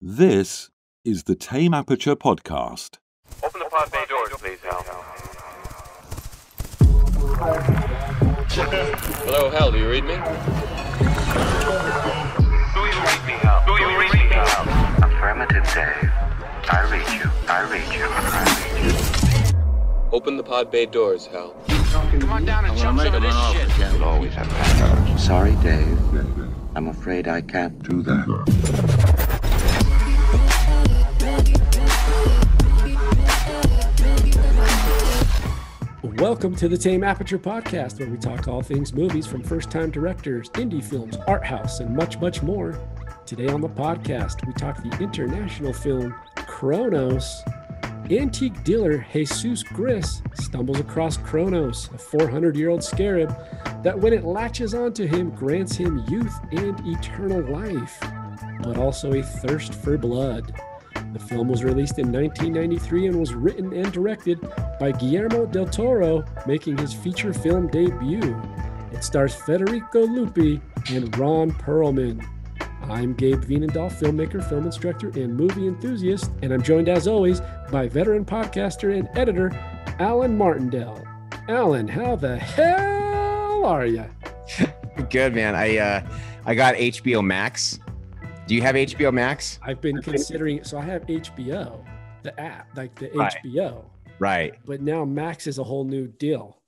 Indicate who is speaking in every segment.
Speaker 1: This is the Tame Aperture Podcast.
Speaker 2: Open the pod bay doors, please, Hal.
Speaker 3: Hello, Hal, do you read me?
Speaker 2: Do you read me, Hal? Do you read me, Hal?
Speaker 4: Affirmative, Dave. I read you. I read you. I read you.
Speaker 3: Open the pod bay doors, Hal.
Speaker 2: Come on down and jump some of this shit.
Speaker 4: You'll always have passwords. Sorry, Dave. I'm afraid I can't do that.
Speaker 5: Welcome to the Tame Aperture Podcast, where we talk all things movies from first time directors, indie films, art house, and much, much more. Today on the podcast, we talk the international film Cronos. Antique dealer Jesus Gris stumbles across Cronos, a 400 year old scarab that, when it latches onto him, grants him youth and eternal life, but also a thirst for blood. The film was released in 1993 and was written and directed by Guillermo del Toro, making his feature film debut. It stars Federico Luppi and Ron Perlman. I'm Gabe Vienendahl, filmmaker, film instructor, and movie enthusiast, and I'm joined as always by veteran podcaster and editor Alan Martindale. Alan, how the hell are you?
Speaker 6: Good man. I uh I got HBO Max. Do you have HBO Max?
Speaker 5: I've been considering so I have HBO, the app, like the
Speaker 6: Right.
Speaker 5: HBO,
Speaker 6: Right.
Speaker 5: but now Max is a whole new deal.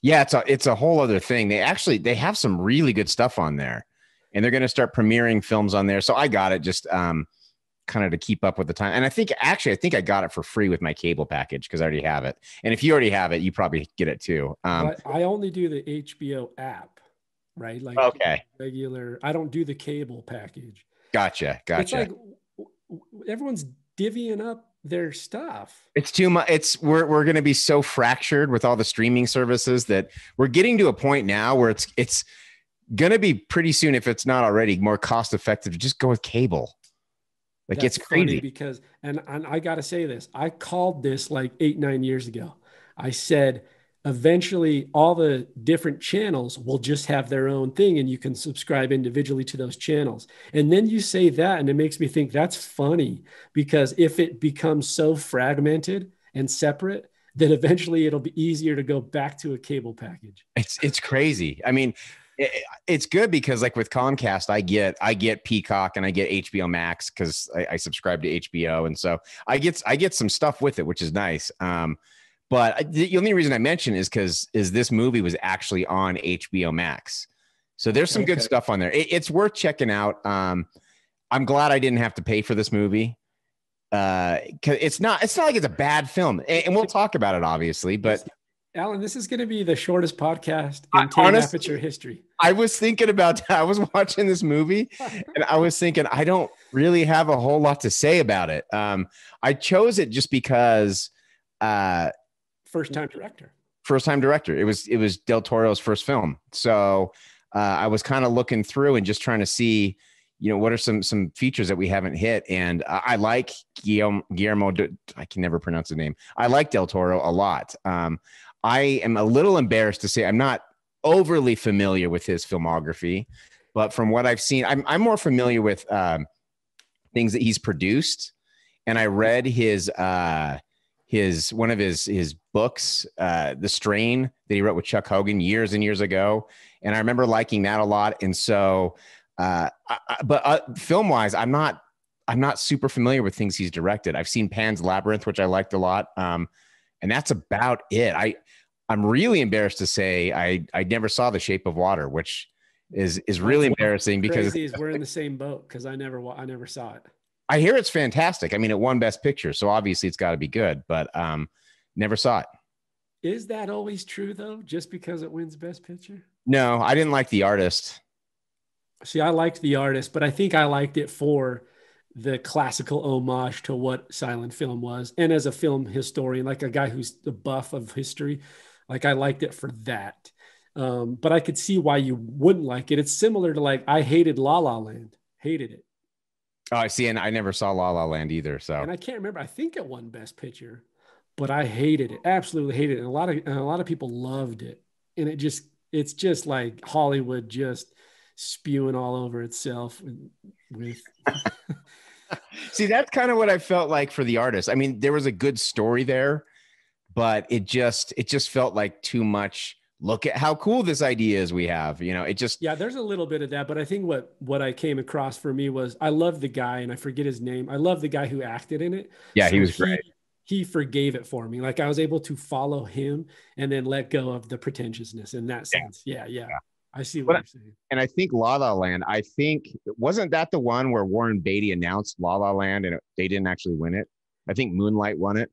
Speaker 6: Yeah, it's a it's a whole other thing. They actually they have some really good stuff on there. And they're going to start premiering films on there. So I got it just um kind of to keep up with the time. And I think actually I think I got it for free with my cable package because I already have it. And if you already have it, you probably get it too. Um
Speaker 5: but I only do the HBO app, right? Like
Speaker 6: okay.
Speaker 5: regular. I don't do the cable package.
Speaker 6: Gotcha. Gotcha.
Speaker 5: It's like everyone's divvying up their stuff.
Speaker 6: It's too much. It's we're we're going to be so fractured with all the streaming services that we're getting to a point now where it's it's going to be pretty soon, if it's not already, more cost effective to just go with cable. Like
Speaker 5: That's
Speaker 6: it's crazy.
Speaker 5: because, and, and I got to say this, I called this like eight, nine years ago. I said, eventually all the different channels will just have their own thing and you can subscribe individually to those channels. And then you say that, and it makes me think that's funny because if it becomes so fragmented and separate, then eventually it'll be easier to go back to a cable package.
Speaker 6: It's it's crazy. I mean, it, it's good because like with Comcast, I get I get Peacock and I get HBO Max because I, I subscribe to HBO, and so I get I get some stuff with it, which is nice. Um, but the only reason I mention is because is this movie was actually on HBO Max, so there's some good stuff on there. It, it's worth checking out. Um, I'm glad I didn't have to pay for this movie. Uh, it's not it's not like it's a bad film, and, and we'll talk about it obviously, but.
Speaker 5: Alan, this is going to be the shortest podcast in Tame
Speaker 6: honest-
Speaker 5: Aperture history.
Speaker 6: I was thinking about that. I was watching this movie and I was thinking, I don't really have a whole lot to say about it. Um, I chose it just because uh
Speaker 5: First time director.
Speaker 6: first time director. It was it was Del Toro's first film. So uh, I was kind of looking through and just trying to see, you know, what are some some features that we haven't hit. And I, I like Guillermo, Guillermo. de- I can never pronounce the name. I like Del Toro a lot. Um, I am a little embarrassed to say I'm not overly familiar with his filmography, but from what I've seen, I'm I'm more familiar with um, things that he's produced. And I read his uh, his one of his his books, uh, The Strain, that he wrote with Chuck Hogan years and years ago, and I remember liking that a lot. And so, uh, I, I- but uh, film wise, I'm not I'm not super familiar with things he's directed. I've seen Pan's Labyrinth, which I liked a lot, um, and that's about it. I I'm really embarrassed to say I I never saw The Shape of Water, which is is really embarrassing because
Speaker 5: we're in the same boat because I never I never saw it.
Speaker 6: I hear it's fantastic. I mean, it won Best Picture, so obviously it's got to be good. But um, never saw it.
Speaker 5: Is that always true though? Just because it wins Best Picture?
Speaker 6: No, I didn't like the artist.
Speaker 5: See, I liked the artist, but I think I liked it for the classical homage to what silent film was, and as a film historian, like a guy who's the buff of history, like I liked it for that. Um, but I could see why you wouldn't like it. It's similar to like I hated La La Land, hated it.
Speaker 6: Oh, I see, and I never saw La La Land either. So
Speaker 5: and I can't remember. I think it won Best Picture, but I hated it. Absolutely hated it. And a lot of and a lot of people loved it. And it just it's just like Hollywood just spewing all over itself with
Speaker 6: See, that's kind of what I felt like for the artist. I mean, there was a good story there, but it just it just felt like too much. Look at how cool this idea is we have. You know, it just
Speaker 5: Yeah, there's a little bit of that, but I think what what I came across for me was I love the guy, and I forget his name. I love the guy who acted in it.
Speaker 6: yeah, he
Speaker 5: So
Speaker 6: was great.
Speaker 5: He forgave it for me. Like I was able to follow him and then let go of the pretentiousness in that
Speaker 6: Yeah.
Speaker 5: sense. Yeah, yeah. I see what
Speaker 6: I-
Speaker 5: you're saying.
Speaker 6: And I think La La Land. I think wasn't that the one where Warren Beatty announced La La Land and it, they didn't actually win it. I think Moonlight won it.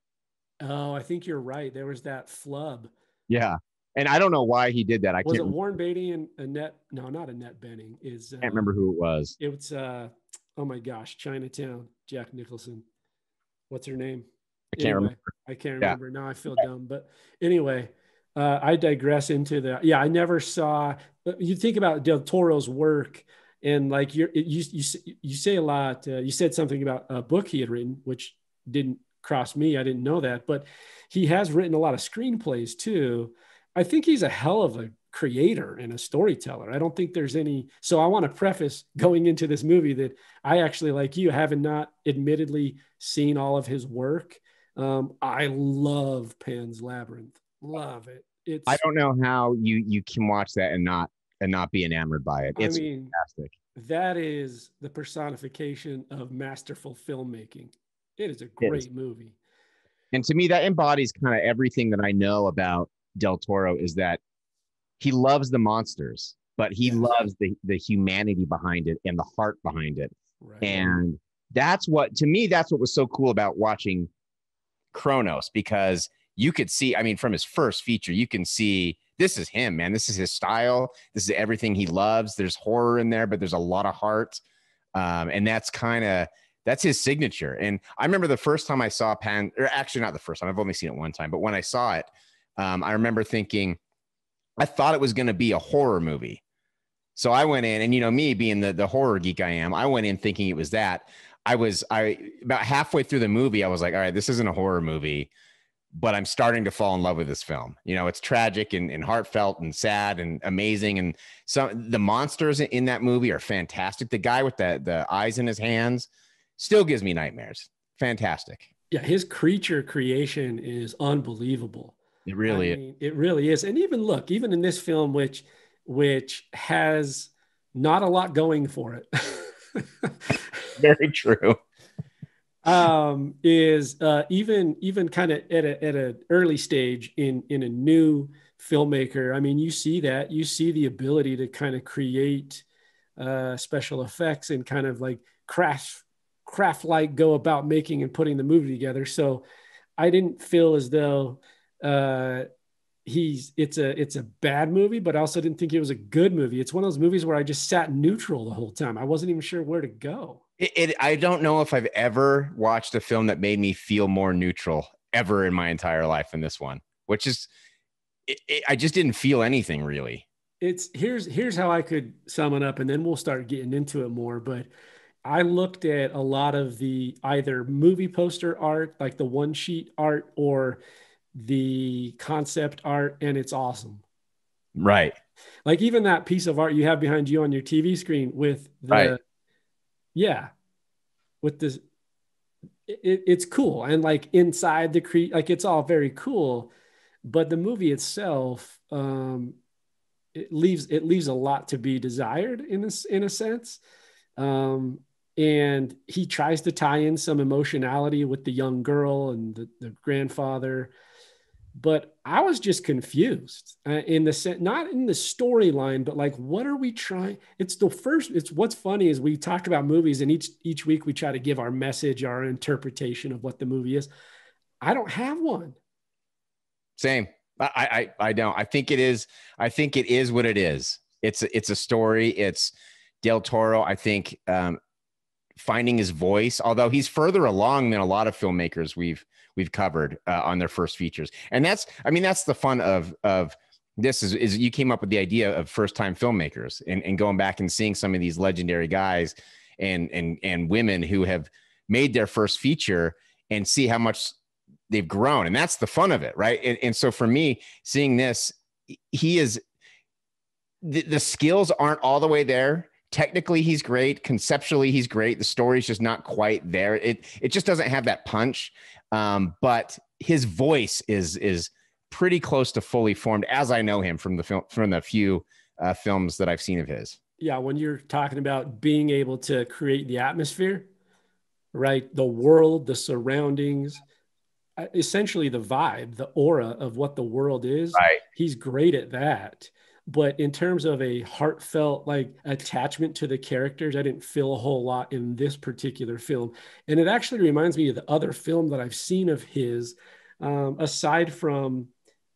Speaker 5: Oh, I think you're right. There was that flub.
Speaker 6: Yeah, and I don't know why he did that. I
Speaker 5: Was
Speaker 6: can't,
Speaker 5: it Warren Beatty and Annette? No, not Annette Bening. Is uh,
Speaker 6: can't remember who it was.
Speaker 5: It was uh oh my gosh, Chinatown, Jack Nicholson. What's her name?
Speaker 6: I can't remember.
Speaker 5: I can't
Speaker 6: Yeah.
Speaker 5: remember. Now I feel dumb. But anyway, uh, I digress into the yeah, I never saw you think about Del Toro's work and like you're you you you say a lot uh, you said something about a book he had written which didn't cross me. I didn't know that, but he has written a lot of screenplays too. I think he's a hell of a creator and a storyteller. I don't think there's any. So I want to preface going into this movie that I actually, like you, having not admittedly seen all of his work. Um, I love Pan's Labyrinth. Love it. It's.
Speaker 6: I don't know how you you can watch that and not and not be enamored by it.
Speaker 5: I
Speaker 6: It's
Speaker 5: mean,
Speaker 6: fantastic.
Speaker 5: that is the personification of masterful filmmaking. It is a
Speaker 6: is.
Speaker 5: great movie.
Speaker 6: And to me, that embodies kind of everything that I know about Del Toro is that he loves the monsters, but he loves the the humanity behind it and the heart behind it.
Speaker 5: Right.
Speaker 6: And that's what to me, that's what was so cool about watching Cronos because you could see, I mean, from his first feature, you can see this is him, man. This is his style. This is everything he loves. There's horror in there, but there's a lot of heart. Um, and that's kind of that's his signature. And I remember the first time I saw Pan, or actually not the first time, I've only seen it one time, but when I saw it, um, I remember thinking, I thought it was going to be a horror movie. So I went in, and you know, me being the, the horror geek I am, I went in thinking it was that. I was I about halfway through the movie, I was like, all right, this isn't a horror movie, but I'm starting to fall in love with this film. You know, it's tragic and, and heartfelt and sad and amazing. And some the monsters in that movie are fantastic. The guy with the the eyes in his hands still gives me nightmares. Fantastic.
Speaker 5: yeah, his creature creation is unbelievable.
Speaker 6: It really
Speaker 5: I
Speaker 6: is.
Speaker 5: mean, it really is. And even look, even in this film, which which has not a lot going for it,
Speaker 6: Very true.
Speaker 5: um, is uh, even even kind of at a at an early stage in in a new filmmaker. I mean, you see that you see the ability to kind of create uh, special effects and kind of like craft craft like go about making and putting the movie together. So I didn't feel as though uh, he's it's a it's a bad movie, but I also didn't think it was a good movie. It's one of those movies where I just sat neutral the whole time. I wasn't even sure where to go.
Speaker 6: It, it, I don't know if I've ever watched a film that made me feel more neutral ever in my entire life than this one, which is, it, it, I just didn't feel anything really.
Speaker 5: it's here's here's how I could sum it up, and then we'll start getting into it more. But I looked at a lot of the either movie poster art, like the one sheet art, or the concept art, and it's awesome.
Speaker 6: Right.
Speaker 5: Like even that piece of art you have behind you on your TV screen with the
Speaker 6: Right.
Speaker 5: yeah, with this it, it's cool and like inside the cre like it's all very cool, but the movie itself um it leaves it leaves a lot to be desired in this in a sense. Um and he tries to tie in some emotionality with the young girl and the, the grandfather but I was just confused uh, in the sense, not in the storyline, but like, what are we trying? It's the first. It's what's funny is we talk about movies, and each each week we try to give our message, our interpretation of what the movie is. I don't have one.
Speaker 6: Same. I, I, I don't. I think it is. I think it is what it is. It's it's a story. It's Del Toro. I think um, finding his voice, although he's further along than a lot of filmmakers we've we've covered uh, on their first features, and that's. I mean, that's the fun of of this is is you came up with the idea of first time filmmakers and, and going back and seeing some of these legendary guys and and and women who have made their first feature and see how much they've grown and that's the fun of it right and, and so for me seeing this he is the, the skills aren't all the way there technically he's great, conceptually he's great. The story's just not quite there. It it just doesn't have that punch. Um, but his voice is is pretty close to fully formed as I know him from the film from the few uh, films that I've seen of his.
Speaker 5: Yeah, when you're talking about being able to create the atmosphere, right? The world, the surroundings, uh, essentially the vibe, the aura of what the world is.
Speaker 6: Right.
Speaker 5: He's great at that. But in terms of a heartfelt like attachment to the characters, I didn't feel a whole lot in this particular film. And it actually reminds me of the other film that I've seen of his, um, aside from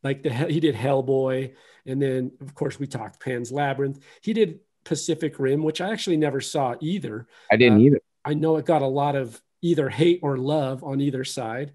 Speaker 5: like the he did Hellboy, and then of course we talked Pan's Labyrinth. He did Pacific Rim, which I actually never saw either.
Speaker 6: I didn't
Speaker 5: Uh,
Speaker 6: either.
Speaker 5: I know it got a lot of either hate or love on either side.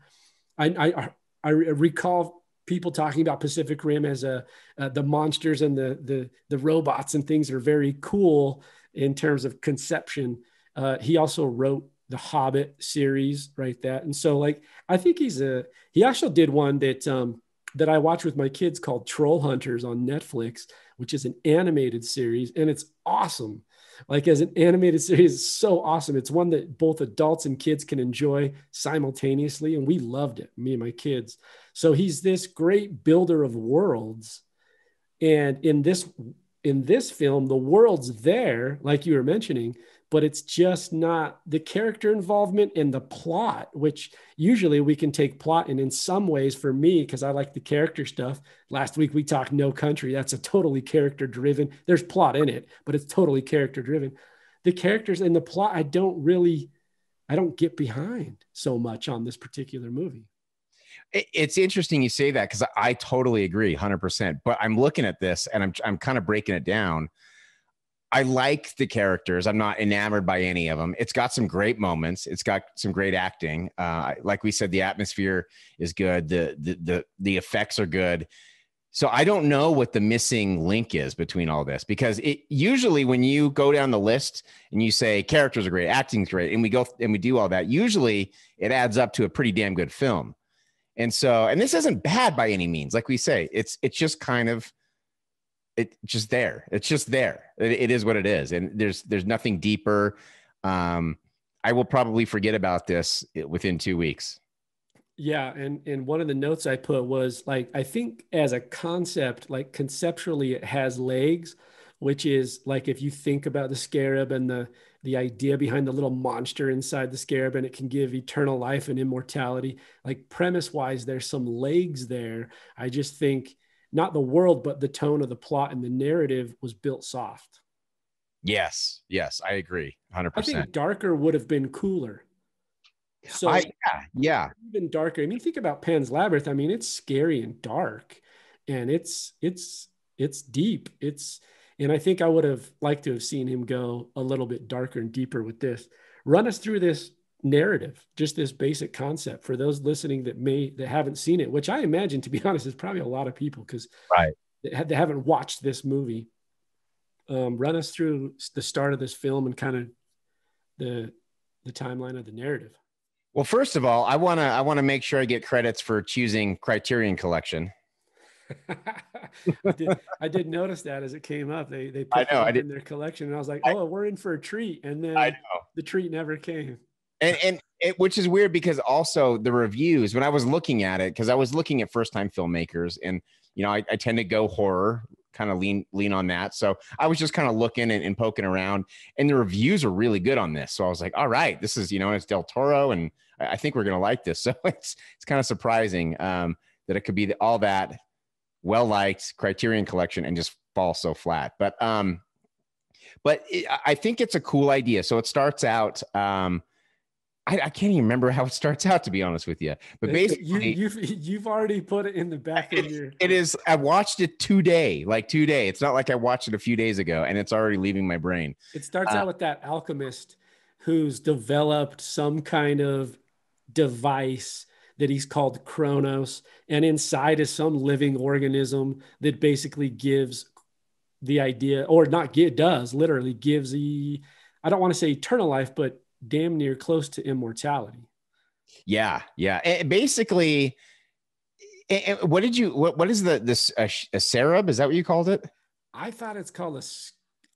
Speaker 5: I I, I recall people talking about Pacific Rim as a uh, the monsters and the the the robots and things are very cool in terms of conception. Uh, he also wrote the Hobbit series, right? That and so like I think he's a he actually did one that um, that I watch with my kids called Trollhunters on Netflix, which is an animated series and it's awesome like as an animated series it's so awesome it's one that both adults and kids can enjoy simultaneously and we loved it me and my kids so he's this great builder of worlds. And in this in this film the world's there like you were mentioning but it's just not the character involvement and the plot which usually we can take plot and in some ways for me because i like the character stuff. Last week we talked no country. That's a totally character driven there's plot in it but it's totally character driven. The characters and the plot i don't really i don't get behind so much on this particular movie
Speaker 6: It's interesting you say that because I, totally agree 100%. But I'm looking at this and I'm, I'm kind of breaking it down. I like the characters. I'm not enamored by any of them. It's got some great moments. It's got some great acting. Uh, like we said, the atmosphere is good. The, the the the effects are good. So I don't know what the missing link is between all this because it usually when you go down the list and you say characters are great, acting's great, and we go and we do all that, usually it adds up to a pretty damn good film. And so, and this isn't bad by any means. Like we say, it's it's just kind of it just there. It's just there. It, it is what it is, and there's there's nothing deeper. Um, I will probably forget about this within two weeks.
Speaker 5: Yeah, and and one of the notes I put was like I think as a concept, like conceptually, it has legs, which is like if you think about the scarab and the the idea behind the little monster inside the scarab, and it can give eternal life and immortality. Like premise wise, there's some legs there. I just think not the world, but the tone of the plot and the narrative was built soft.
Speaker 6: Yes, yes, I agree, 100%
Speaker 5: I think darker would have been cooler. So
Speaker 6: I yeah, yeah.
Speaker 5: even darker. I mean, think about Pan's Labyrinth. I mean, it's scary and dark, and it's it's it's deep. It's and I think I would have liked to have seen him go a little bit darker and deeper with this. Run us through this narrative, just this basic concept for those listening that may that haven't seen it, which I imagine, to be honest, is probably a lot of people because
Speaker 6: Right.
Speaker 5: they, haven't watched this movie. Um, run us through the start of this film and kind of the the timeline of the narrative.
Speaker 6: Well, first of all, I wanna I wanna make sure I get credits for choosing Criterion Collection.
Speaker 5: I, did, I did notice that as it came up. They they
Speaker 6: I know,
Speaker 5: it
Speaker 6: I
Speaker 5: in their collection, and I was like,
Speaker 6: I-
Speaker 5: "Oh, we're in for a treat." And then
Speaker 6: I
Speaker 5: the treat never came.
Speaker 6: and and it, which is weird because also the reviews when I was looking at it because I was looking at first time filmmakers and you know I, I tend to go horror kind of lean lean on that so I was just kind of looking and, and poking around and the reviews are really good on this so I was like all right this is you know it's Del Toro and I, I think we're gonna like this so it's it's kind of surprising um, that it could be all that well liked Criterion Collection and just fall so flat but um but it, I- think it's a cool idea so it starts out um I, I can't even remember how it starts out, to be honest with you. But
Speaker 5: you,
Speaker 6: basically,
Speaker 5: you've you've already put it in the back of your.
Speaker 6: it, it is. I watched it today, like today. It's not like I watched it a few days ago, and it's already leaving my brain.
Speaker 5: It starts
Speaker 6: uh,
Speaker 5: out with that alchemist who's developed some kind of device that he's called Cronos, and inside is some living organism that basically gives the idea, or not get does literally gives the. I don't want to say eternal life, but damn near close to immortality.
Speaker 6: Yeah, yeah. And basically, and- and what did you? What what is the this a, a Sarab? Is that what you called it?
Speaker 5: I thought it's called a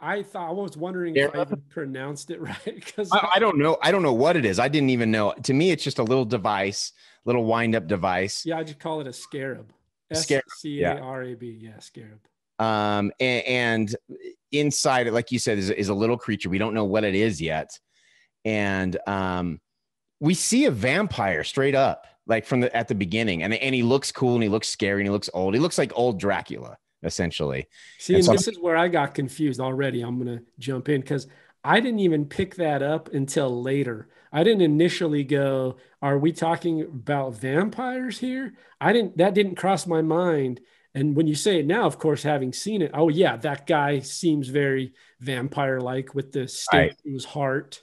Speaker 5: I thought I was wondering if I even pronounced it right because
Speaker 6: I, I don't know. I don't know what it is. I didn't even know. To me, it's just a little device, little wind up device.
Speaker 5: yeah, I just call it a scarab. S
Speaker 6: Scarab,
Speaker 5: C A R A B. Yeah, scarab.
Speaker 6: Um, and, and inside it, like you said, is, is a little creature. We don't know what it is yet. And um, we see a vampire straight up, like from the at the beginning, and and he looks cool and he looks scary and he looks old. He looks like old Dracula, essentially.
Speaker 5: See,
Speaker 6: And
Speaker 5: and
Speaker 6: so-
Speaker 5: this is where I got confused already. I'm gonna jump in because I didn't even pick that up until later. I didn't initially go, "Are we talking about vampires here?" I didn't. That didn't cross my mind. And when you say it now, of course, having seen it, oh yeah, that guy seems very vampire-like with the stake
Speaker 6: Right.
Speaker 5: through his heart,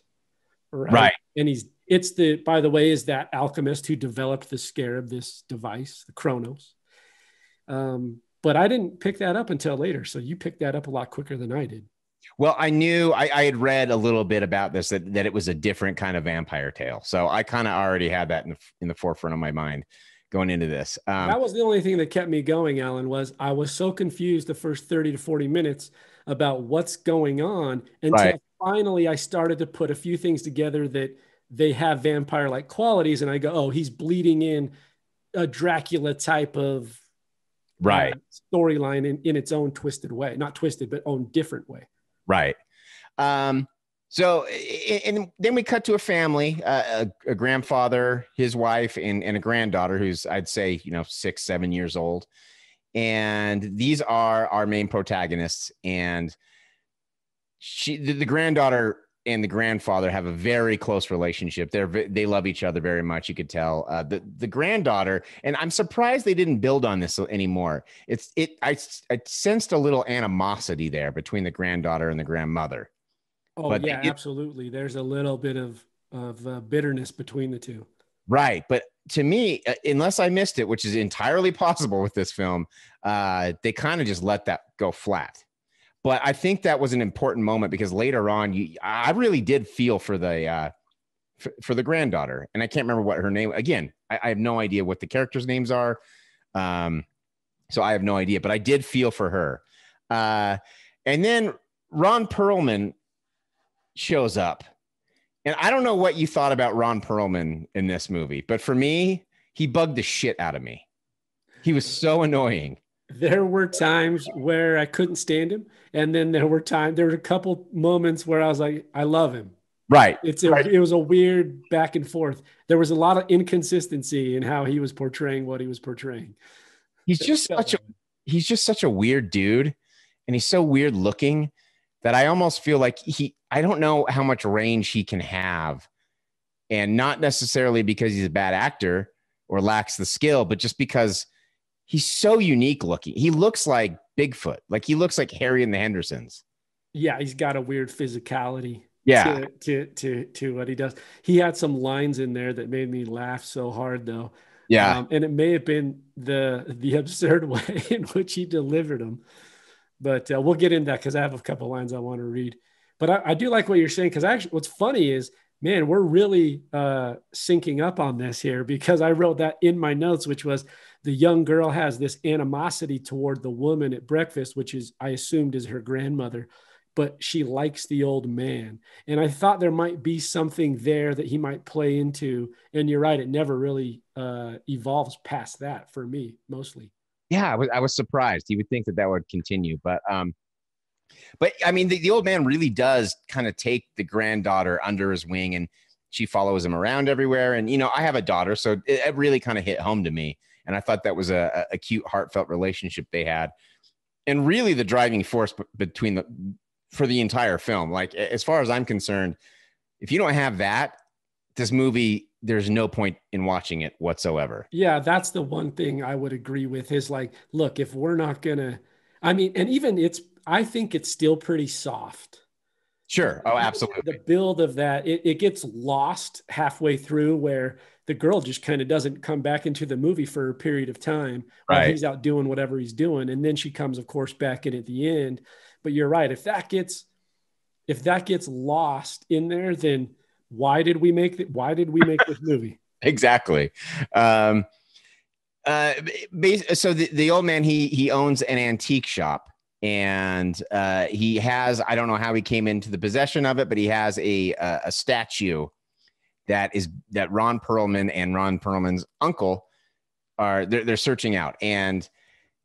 Speaker 6: Right.
Speaker 5: And he's it's the by the way is that alchemist who developed the scarab, this device, the Cronos. Um, but I didn't pick that up until later. So you picked that up a lot quicker than I did.
Speaker 6: Well, I knew I, I had read a little bit about this that, that it was a different kind of vampire tale. So I kind of already had that in the, in the forefront of my mind going into this. Um,
Speaker 5: that was the only thing that kept me going, Alan, was I was so confused the first 30 to 40 minutes about what's going on until
Speaker 6: Right.
Speaker 5: finally I started to put a few things together that they have vampire like qualities. And I go, oh, he's bleeding in a Dracula type of uh,
Speaker 6: right.
Speaker 5: storyline in, in its own twisted way, not twisted, but own different way.
Speaker 6: Right. Um, so, and then we cut to a family, uh, a, a grandfather, his wife, and, and a granddaughter who's, I'd say, you know, six, seven years old. And these are our main protagonists. And she, the, the granddaughter and the grandfather have a very close relationship. They're, they love each other very much. You could tell uh, the, the granddaughter, and I'm surprised they didn't build on this anymore. It's, it, I, I sensed a little animosity there between the granddaughter and the grandmother.
Speaker 5: Oh,
Speaker 6: But
Speaker 5: yeah,
Speaker 6: did-
Speaker 5: absolutely. There's a little bit of, of uh, bitterness between the two.
Speaker 6: Right. But to me, uh, unless I missed it, which is entirely possible with this film, uh, they kind of just let that go flat. But I think that was an important moment because later on, you, I really did feel for the uh, for, for the granddaughter, and I can't remember what her name. Again, I, I have no idea what the characters' names are, um, so I have no idea. But I did feel for her. Uh, and then Ron Perlman shows up, and I don't know what you thought about Ron Perlman in this movie, but for me, he bugged the shit out of me. He was so annoying.
Speaker 5: There were times where I couldn't stand him, and then there were times there were a couple moments where I was like, I love him.
Speaker 6: Right.
Speaker 5: It's a,
Speaker 6: Right.
Speaker 5: it was a weird back and forth. There was a lot of inconsistency in how he was portraying what he was portraying.
Speaker 6: He's
Speaker 5: It
Speaker 6: just such a he's just such a weird dude and he's so weird looking that I almost feel like he I don't know how much range he can have. And not necessarily because he's a bad actor or lacks the skill, but just because he's so unique looking. He looks like Bigfoot. Like he looks like Harry and the Hendersons.
Speaker 5: Yeah, he's got a weird physicality.
Speaker 6: Yeah.
Speaker 5: To, to to to what he does. He had some lines in there that made me laugh so hard though.
Speaker 6: Yeah.
Speaker 5: Um, and it may have been the the absurd way in which he delivered them. But uh, we'll get into that because I have a couple lines I want to read. But I, I do like what you're saying because actually, what's funny is, man, we're really uh, syncing up on this here because I wrote that in my notes, which was the young girl has this animosity toward the woman at breakfast, which is I assumed is her grandmother, but she likes the old man. And I thought there might be something there that he might play into. And you're right, it never really uh, evolves past that for me, mostly.
Speaker 6: yeah I was, I was surprised you would think that that would continue but um but i mean the, the old man really does kind of take the granddaughter under his wing and she follows him around everywhere and you know i have a daughter so it, it really kind of hit home to me and i thought that was a, a cute heartfelt relationship they had. And really the driving force between the for the entire film like as far as i'm concerned if you don't have that this movie there's no point in watching it whatsoever.
Speaker 5: Yeah, that's the one thing I would agree with is like, look, if we're not gonna, I mean, and even it's, I think it's still pretty soft.
Speaker 6: sure. Oh absolutely.
Speaker 5: The build of that, it, it gets lost halfway through where the girl just kind of doesn't come back into the movie for a period of time while
Speaker 6: Right.
Speaker 5: he's out doing whatever he's doing. And then she comes, of course, back in at the end. But you're right. If that gets, if that gets lost in there, then why did we make that? Why did we make this movie?
Speaker 6: exactly. Um, uh, bas- so the, the old man he he owns an antique shop, and uh, he has I don't know how he came into the possession of it, but he has a a, a statue that is that Ron Perlman and Ron Perlman's uncle are they're, they're searching out. And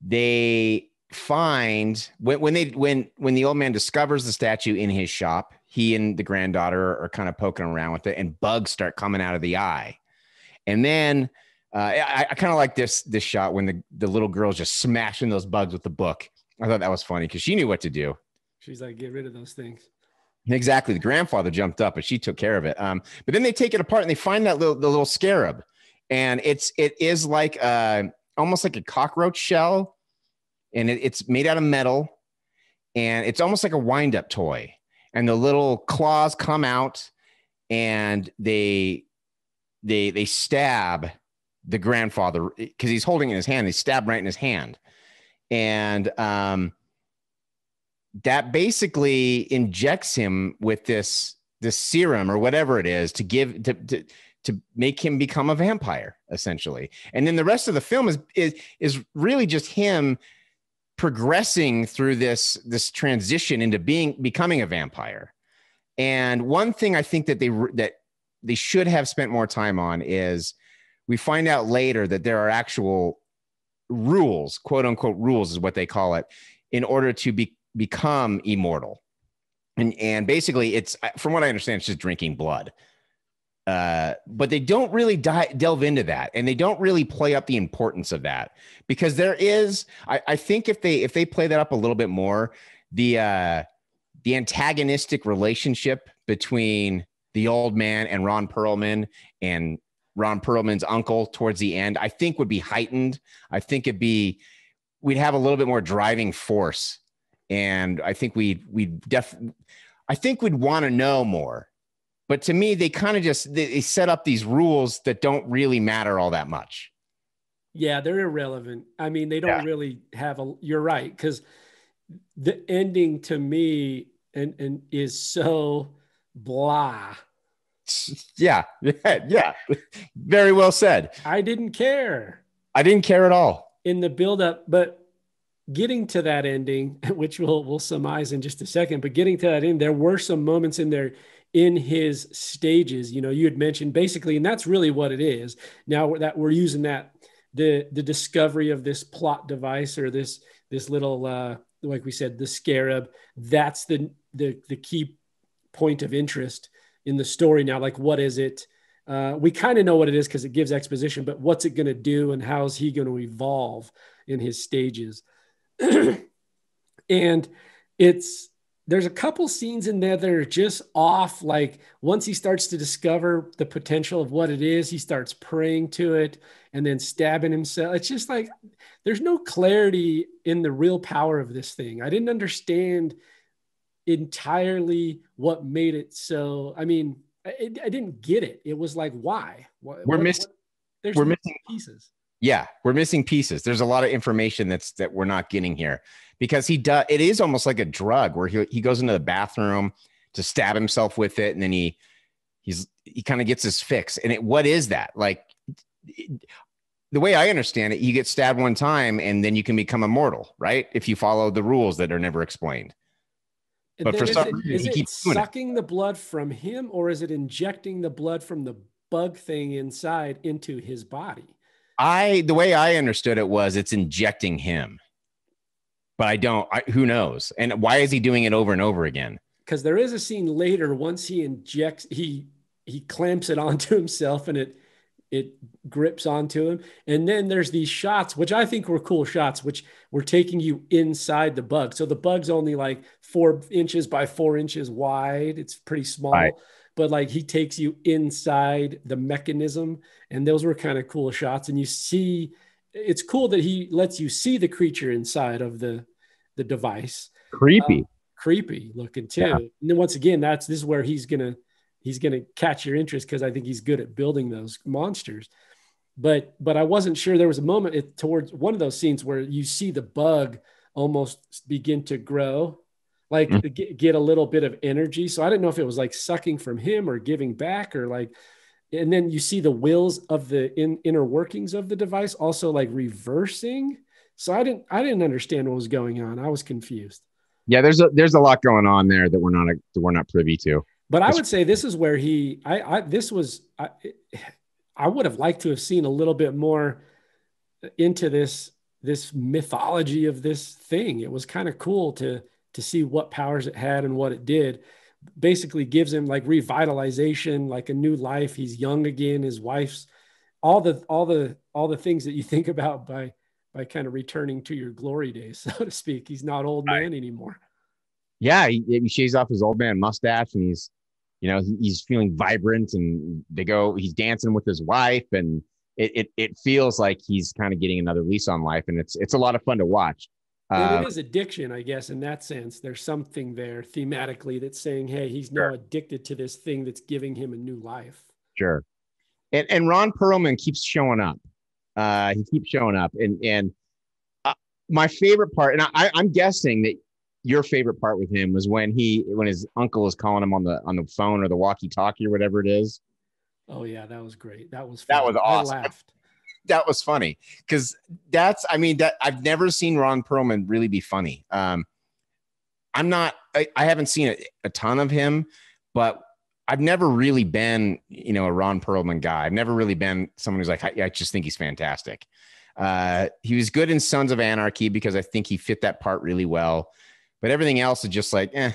Speaker 6: they find when, when they when when the old man discovers the statue in his shop he and the granddaughter are kind of poking around with it and bugs start coming out of the eye. And then uh, i, I kind of like this this shot when the, the little girl's just smashing those bugs with the book. I thought that was funny because she knew what to do.
Speaker 5: She's like, get rid of those things.
Speaker 6: Exactly. The grandfather jumped up, but she took care of it. Um, but then they take it apart and they find that little the little scarab, and it's it is like uh almost like a cockroach shell, and it, it's made out of metal, and it's almost like a wind up toy. And the little claws come out, and they they they stab the grandfather because he's holding in his hand. They stab right in his hand, and um that basically injects him with this this serum or whatever it is to give to, to to make him become a vampire essentially. And then the rest of the film is is is really just him progressing through this this transition into being becoming a vampire. And one thing i think that they that they should have spent more time on is we find out later that there are actual rules quote unquote rules is what they call it in order to be become immortal. And, and basically, it's from what I understand, it's just drinking blood. Uh, but they don't really di- delve into that, and they don't really play up the importance of that because there is. I, I think if they if they play that up a little bit more, the uh, the antagonistic relationship between the old man and Ron Perlman and Ron Perlman's uncle towards the end, I think would be heightened. I think it'd be we'd have a little bit more driving force and I think we we def I think we'd want to know more. But to me, they kind of just they, set up these rules that don't really matter all that much.
Speaker 5: Yeah, they're irrelevant. I mean, they don't
Speaker 6: Yeah.
Speaker 5: really have a. You're right because the ending to me and and is so blah.
Speaker 6: Yeah, yeah, yeah. Very well said.
Speaker 5: I didn't care
Speaker 6: I didn't care at all.
Speaker 5: in the buildup, but getting to that ending, which we'll we'll surmise in just a second, but getting to that end, there were some moments in there in his stages. You know, you had mentioned basically, and that's really what it is. Now that we're using that the the discovery of this plot device or this this little uh like we said the scarab that's the the the key point of interest in the story now like what is it uh, we kind of know what it is because it gives exposition but what's it going to do and how's he going to evolve in his stages and it's there's a couple scenes in there that are just off like once he starts to discover the potential of what it is he starts praying to it and then stabbing himself. It's just like there's no clarity in the real power of this thing. I didn't understand entirely what made it so i mean i, I didn't get it. It was like why? What-
Speaker 6: We're
Speaker 5: what-
Speaker 6: miss-
Speaker 5: what- there's
Speaker 6: we're missing-
Speaker 5: pieces
Speaker 6: Yeah, we're missing pieces. There's a lot of information that's that we're not getting here because he does. It is almost like a drug where he he goes into the bathroom to stab himself with it, and then he he's he kind of gets his fix. And it, what is that like? The way I understand it, you get stabbed one time, and then you can become immortal, right? If you follow the rules that are never explained. But for
Speaker 5: is
Speaker 6: some
Speaker 5: it-
Speaker 6: reason,
Speaker 5: is
Speaker 6: he
Speaker 5: it
Speaker 6: keeps it.
Speaker 5: sucking the blood from him or is it injecting the blood from the bug thing inside into his body?
Speaker 6: I the way I understood it was it's injecting him, but I don't. I, who knows? And why is he doing it over and over again?
Speaker 5: Because there is a scene later once he injects he he clamps it onto himself and it it grips onto him. And then there's these shots, which I think were cool shots, which were taking you inside the bug. So the bug's only like four inches by four inches wide. It's pretty small.
Speaker 6: Right.
Speaker 5: But like he takes you inside the mechanism, and those were kind of cool shots. And you see, it's cool that he lets you see the creature inside of the the device
Speaker 6: Creepy.
Speaker 5: Uh, creepy looking too.
Speaker 6: Yeah.
Speaker 5: And then once again, that's this is where he's gonna he's gonna catch your interest because I think he's good at building those monsters. But but I wasn't sure there was a moment it, towards one of those scenes where you see the bug almost begin to grow, like
Speaker 6: Mhm.
Speaker 5: get, get a little bit of energy. So I didn't know if it was like sucking from him or giving back or like. And then you see the wills of the in, inner workings of the device also like reversing. So I didn't I didn't understand what was going on. I was confused.
Speaker 6: Yeah, there's a there's a lot going on there that we're not that we're not privy to.
Speaker 5: But I would say this is where he I I this was I I would have liked to have seen a little bit more into this this mythology of this thing. It was kind of cool to to see what powers it had and what it did. Basically gives him like revitalization, like a new life. He's young again. His wife's all the all the all the things that you think about by by kind of returning to your glory days, so to speak. He's not old man anymore.
Speaker 6: Yeah, he, he shaves off his old man mustache, and he's, you know, he, he's feeling vibrant. And they go, he's dancing with his wife, and it it, it feels like he's kind of getting another lease on life, and it's it's a lot of fun to watch.
Speaker 5: Uh, it is addiction, I guess, in that sense. There's something there thematically that's saying, hey, he's sure. now addicted to this thing that's giving him a new life.
Speaker 6: Sure. And, and Ron Perlman keeps showing up. Uh, he keeps showing up, and and uh, my favorite part, and I, I'm guessing that your favorite part with him was when he when his uncle is calling him on the on the phone or the walkie-talkie or whatever it is.
Speaker 5: Oh yeah, that was great. That was
Speaker 6: funny. that was awesome. I laughed. That was funny because that's I mean that I've never seen Ron Perlman really be funny. Um, I'm not I, I haven't seen a, a ton of him, but I've never really been, you know, a Ron Perlman guy. I've never really been someone who's like, I, I just think he's fantastic. Uh, he was good in Sons of Anarchy because I think he fit that part really well. But everything else is just like, eh,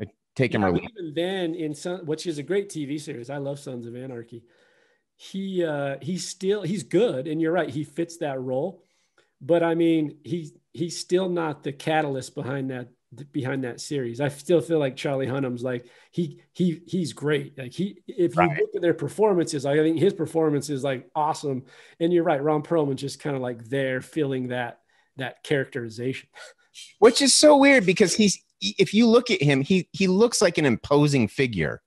Speaker 6: I take him or leave.
Speaker 5: Even then, in Son, which is a great TV series, I love Sons of Anarchy. He uh, he's still he's good, and you're right, he fits that role. But I mean, he's he's still not the catalyst behind that behind that series. I still feel like Charlie Hunnam's like he he he's great. Like he if you right. look at their performances, I think his performance is like awesome. And you're right, Ron Perlman just kind of like there filling that that characterization.
Speaker 6: Which is so weird because he's if you look at him, he he looks like an imposing figure.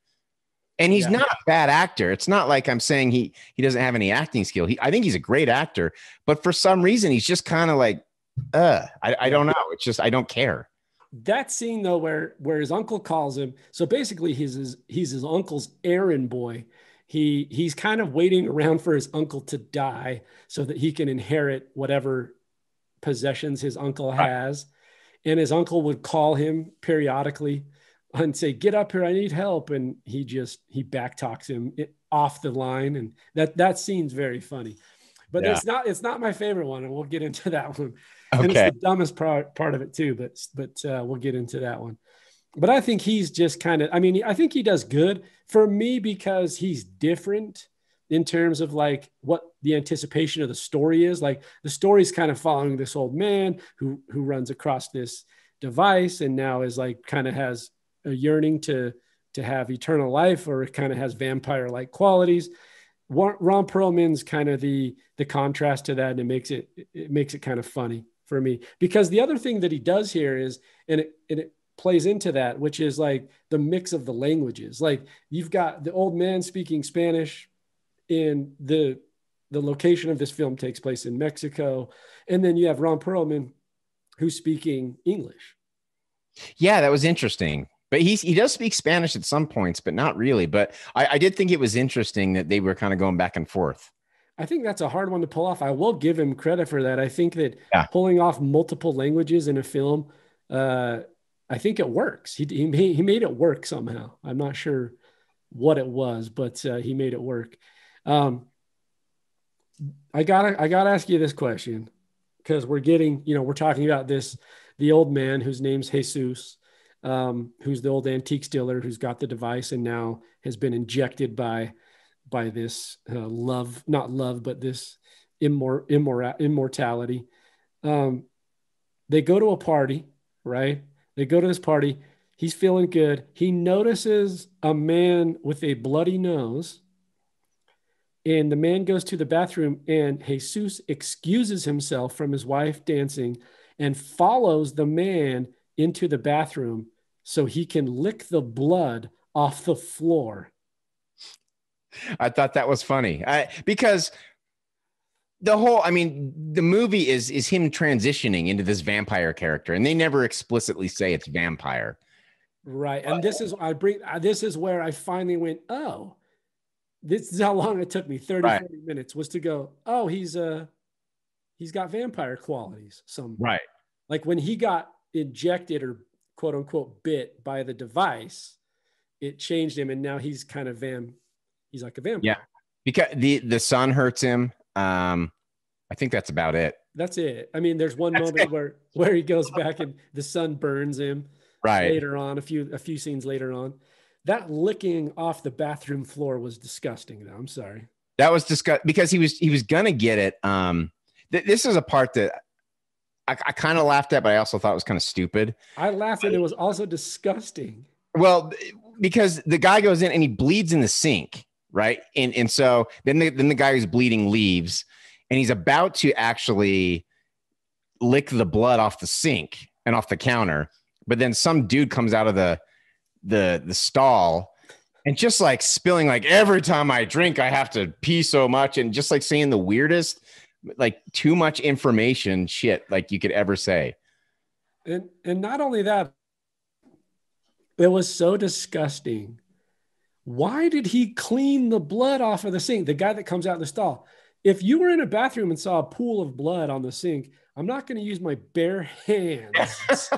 Speaker 6: And he's yeah. not a bad actor. It's not like I'm saying he he doesn't have any acting skill. He I think he's a great actor, but for some reason he's just kind of like uh I, I don't know. It's just I don't care
Speaker 5: that scene though where where his uncle calls him so basically he's his he's his uncle's errand boy he he's kind of waiting around for his uncle to die so that he can inherit whatever possessions his uncle has and his uncle would call him periodically and say get up here i need help and he just he back talks him off the line and that that scene's very funny but yeah. it's not it's not my favorite one and we'll get into that one Okay. And it's the dumbest part, part of it too, but but uh, we'll get into that one. But I think he's just kind of. I mean, I think he does good for me because he's different in terms of like what the anticipation of the story is. Like the story's kind of following this old man who who runs across this device and now is like kind of has a yearning to to have eternal life or it kind of has vampire like qualities. Ron Perlman's kind of the the contrast to that, and it makes it it makes it kind of funny for me. Because the other thing that he does here is and it, and it plays into that which is like the mix of the languages. Like you've got the old man speaking spanish in the the location of this film takes place in mexico and then you have ron perlman who's speaking english.
Speaker 6: Yeah that was interesting but he's he does speak spanish at some points but not really but i, I did think it was interesting that they were kind of going back and forth
Speaker 5: I think that's a hard one to pull off. I will give him credit for that. I think that yeah. pulling off multiple languages in a film, uh, I think it works. He, he, made, he made it work somehow. I'm not sure what it was, but uh, he made it work. Um, I gotta I gotta ask you this question because we're getting you know we're talking about this the old man whose name's Jesus, um, who's the old antique dealer who's got the device and now has been injected by by this uh, love, not love, but this immor- immor- immortality. Um, they go to a party, right? They go to this party. He's feeling good. He notices a man with a bloody nose. And the man goes to the bathroom, and Jesus excuses himself from his wife dancing and follows the man into the bathroom so he can lick the blood off the floor
Speaker 6: I thought that was funny I, because the whole i mean the movie is is him transitioning into this vampire character and they never explicitly say it's vampire
Speaker 5: right and this is i bring uh, this is where i finally went oh this is how long it took me 30 right. 40 minutes was to go oh he's a he's got vampire qualities. Some
Speaker 6: Right.
Speaker 5: like when he got injected or quote unquote bit by the device, it changed him, and now he's kind of vam. He's like a vampire.
Speaker 6: Yeah. Because the the sun hurts him. Um, I think that's about it.
Speaker 5: That's it. I mean, there's one
Speaker 6: That's
Speaker 5: moment
Speaker 6: it.
Speaker 5: where where he goes back and the sun burns him.
Speaker 6: Right.
Speaker 5: later on, a few a few scenes later on. That licking off the bathroom floor was disgusting. Though I'm sorry.
Speaker 6: That was discussed because he was he was gonna get it. Um, th- this is a part that I, I kind of laughed at, but I also thought it was kind of stupid.
Speaker 5: I laughed and it was also disgusting.
Speaker 6: Well, because the guy goes in and he bleeds in the sink, right? And and so then the, then the guy who's bleeding leaves, and he's about to actually lick the blood off the sink and off the counter, but then some dude comes out of the the the stall and just like spilling like every time I drink I have to pee so much and just like saying the weirdest like too much information shit like you could ever say.
Speaker 5: And and not only that, it was so disgusting. Why did he clean the blood off of the sink? The guy that comes out of the stall. If you were in a bathroom and saw a pool of blood on the sink, I'm not going to use my bare hands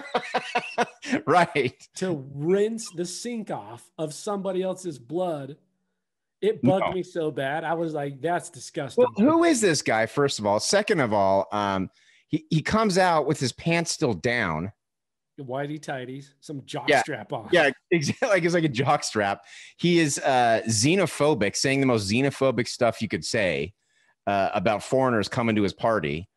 Speaker 6: right.
Speaker 5: to rinse the sink off of somebody else's blood. It bugged
Speaker 6: No.
Speaker 5: me so bad. I was like, that's disgusting.
Speaker 6: Well, who is this guy? First of all, second of all, um, he he comes out with his pants still down.
Speaker 5: Whitey tighties, some jock
Speaker 6: Yeah.
Speaker 5: strap on.
Speaker 6: Yeah, exactly. Like it's like a jock strap. He is uh, xenophobic, saying the most xenophobic stuff you could say uh, about foreigners coming to his party.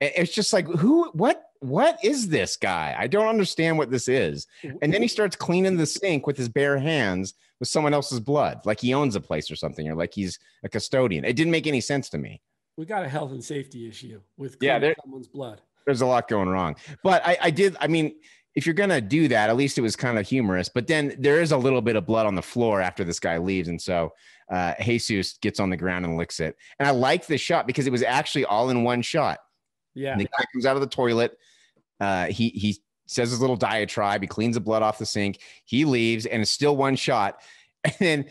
Speaker 6: It's just like who, what, what is this guy? I don't understand what this is. And then he starts cleaning the sink with his bare hands with someone else's blood, like he owns a place or something, or like he's a custodian. It didn't make any sense to me.
Speaker 5: we got a health and safety issue with
Speaker 6: Yeah, there-
Speaker 5: someone's blood.
Speaker 6: there's a lot going wrong. But I, I did. I mean, if you're gonna do that, at least it was kind of humorous. But then there is a little bit of blood on the floor after this guy leaves, and so uh, Jesus gets on the ground and licks it. And I like the shot because it was actually all in one shot.
Speaker 5: Yeah.
Speaker 6: And the guy comes out of the toilet. Uh, he he says his little diatribe. He cleans the blood off the sink. He leaves, and it's still one shot. And then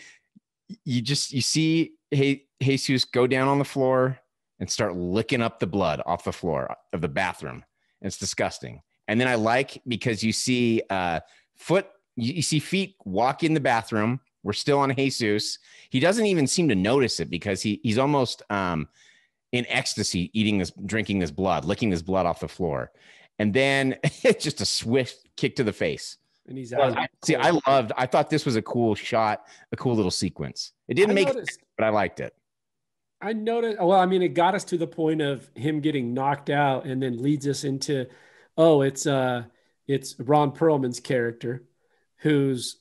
Speaker 6: you just you see hey Jesus go down on the floor and start licking up the blood off the floor of the bathroom. It's disgusting. And then I like because you see uh, foot, you, you see feet walk in the bathroom. We're still on Jesus. He doesn't even seem to notice it because he he's almost um, in ecstasy eating this, drinking this blood, licking this blood off the floor. And then it's just a swift kick to the face.
Speaker 5: And he's out.
Speaker 6: I- see, I loved. I thought this was a cool shot, a cool little sequence. It didn't
Speaker 5: I
Speaker 6: make,
Speaker 5: noticed-
Speaker 6: sense, but I liked it.
Speaker 5: I noticed. Well, I mean, it got us to the point of him getting knocked out, and then leads us into, oh, it's uh, it's Ron Perlman's character, who's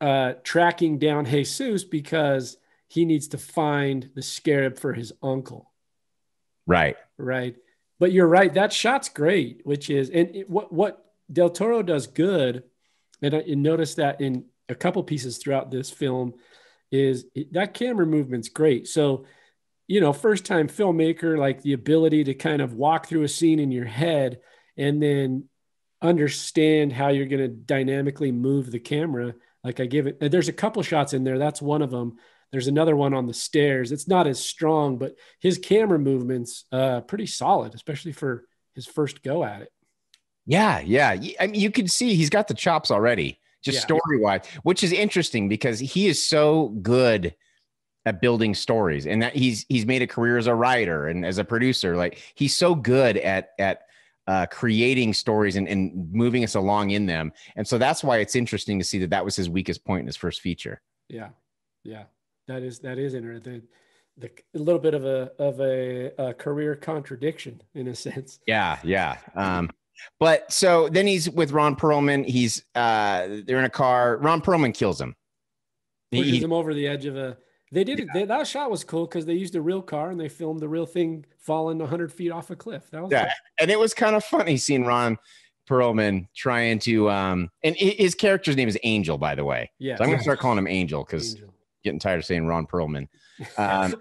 Speaker 5: uh tracking down Jesus because he needs to find the scarab for his uncle,
Speaker 6: Right.
Speaker 5: right? But you're right. That shot's great, which is and it, what what Del Toro does good, and I notice that in a couple pieces throughout this film, is that camera movement's great. So you know, first time filmmaker, like the ability to kind of walk through a scene in your head and then understand how you're going to dynamically move the camera. Like I give it, there's a couple shots in there. That's one of them. There's another one on the stairs. It's not as strong, but his camera movements uh, pretty solid, especially for his first go at it.
Speaker 6: Yeah, yeah. I mean, you can see he's got the chops already, just
Speaker 5: Yeah.
Speaker 6: story wise, which is interesting because he is so good at building stories, and that he's he's made a career as a writer and as a producer. Like he's so good at at uh, creating stories and, and moving us along in them, and so that's why it's interesting to see that that was his weakest point in his first feature.
Speaker 5: Yeah, yeah, that is that is interesting. The, a little bit of a of a, a career contradiction in a sense.
Speaker 6: Yeah, yeah. Um, but so then he's with Ron Perlman. He's uh, they're in a car. Ron Perlman kills him. He-
Speaker 5: pushes
Speaker 6: he-
Speaker 5: him over the edge of a. They did it. They, that shot was cool because they used a real car and they filmed the real thing falling 100 feet off a cliff. That was
Speaker 6: Yeah, and it was kind of funny seeing Ron Perlman trying to um and his character's name is Angel, by the way.
Speaker 5: yeah.
Speaker 6: So I'm gonna start calling him Angel because. Getting tired of saying Ron Perlman. Um,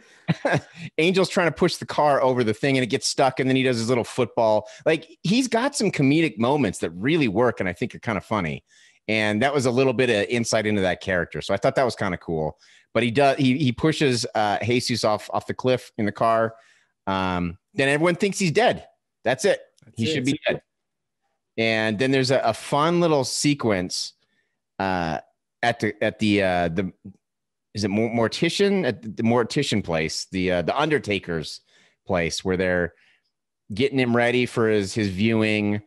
Speaker 6: Angel's trying to push the car over the thing and it gets stuck, and then he does his little football. Like he's got some comedic moments that really work, and I think are kind of funny. And that was a little bit of insight into that character. So I thought that was kind of cool. But he does he he pushes uh Jesus off off the cliff in the car. Um, then everyone thinks he's dead. That's it.
Speaker 5: That's
Speaker 6: he
Speaker 5: it.
Speaker 6: should be dead. And then there's a, a fun little sequence uh, at the at the uh, the is it Mor- mortician at the mortician place, the uh, the Undertaker's place, where they're getting him ready for his his viewing.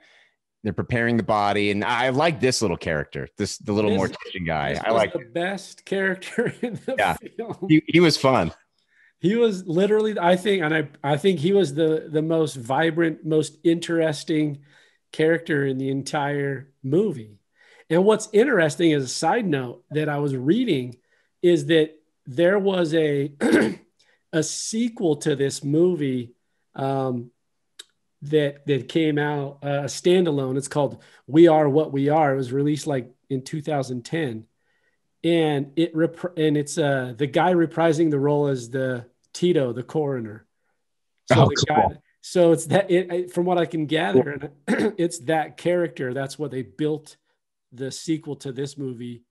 Speaker 6: They're preparing the body, and I like this little character, this the little
Speaker 5: This-
Speaker 6: mortician guy. I like.
Speaker 5: the best character in the
Speaker 6: Yeah.
Speaker 5: film.
Speaker 6: He, he was fun.
Speaker 5: He was literally, I think, and I, I think he was the the most vibrant, most interesting character in the entire movie. And what's interesting as a side note that I was reading is that there was a a sequel to this movie um, that that came out uh, a standalone. It's called "We Are What We Are." It was released like in 2010 and it rep- and it's uh the guy reprising the role as the Tito, the coroner. So
Speaker 6: Oh,
Speaker 5: the
Speaker 6: cool.
Speaker 5: guy, so it's that it, from what I can gather, and it's that character. That's what they built the sequel to this movie.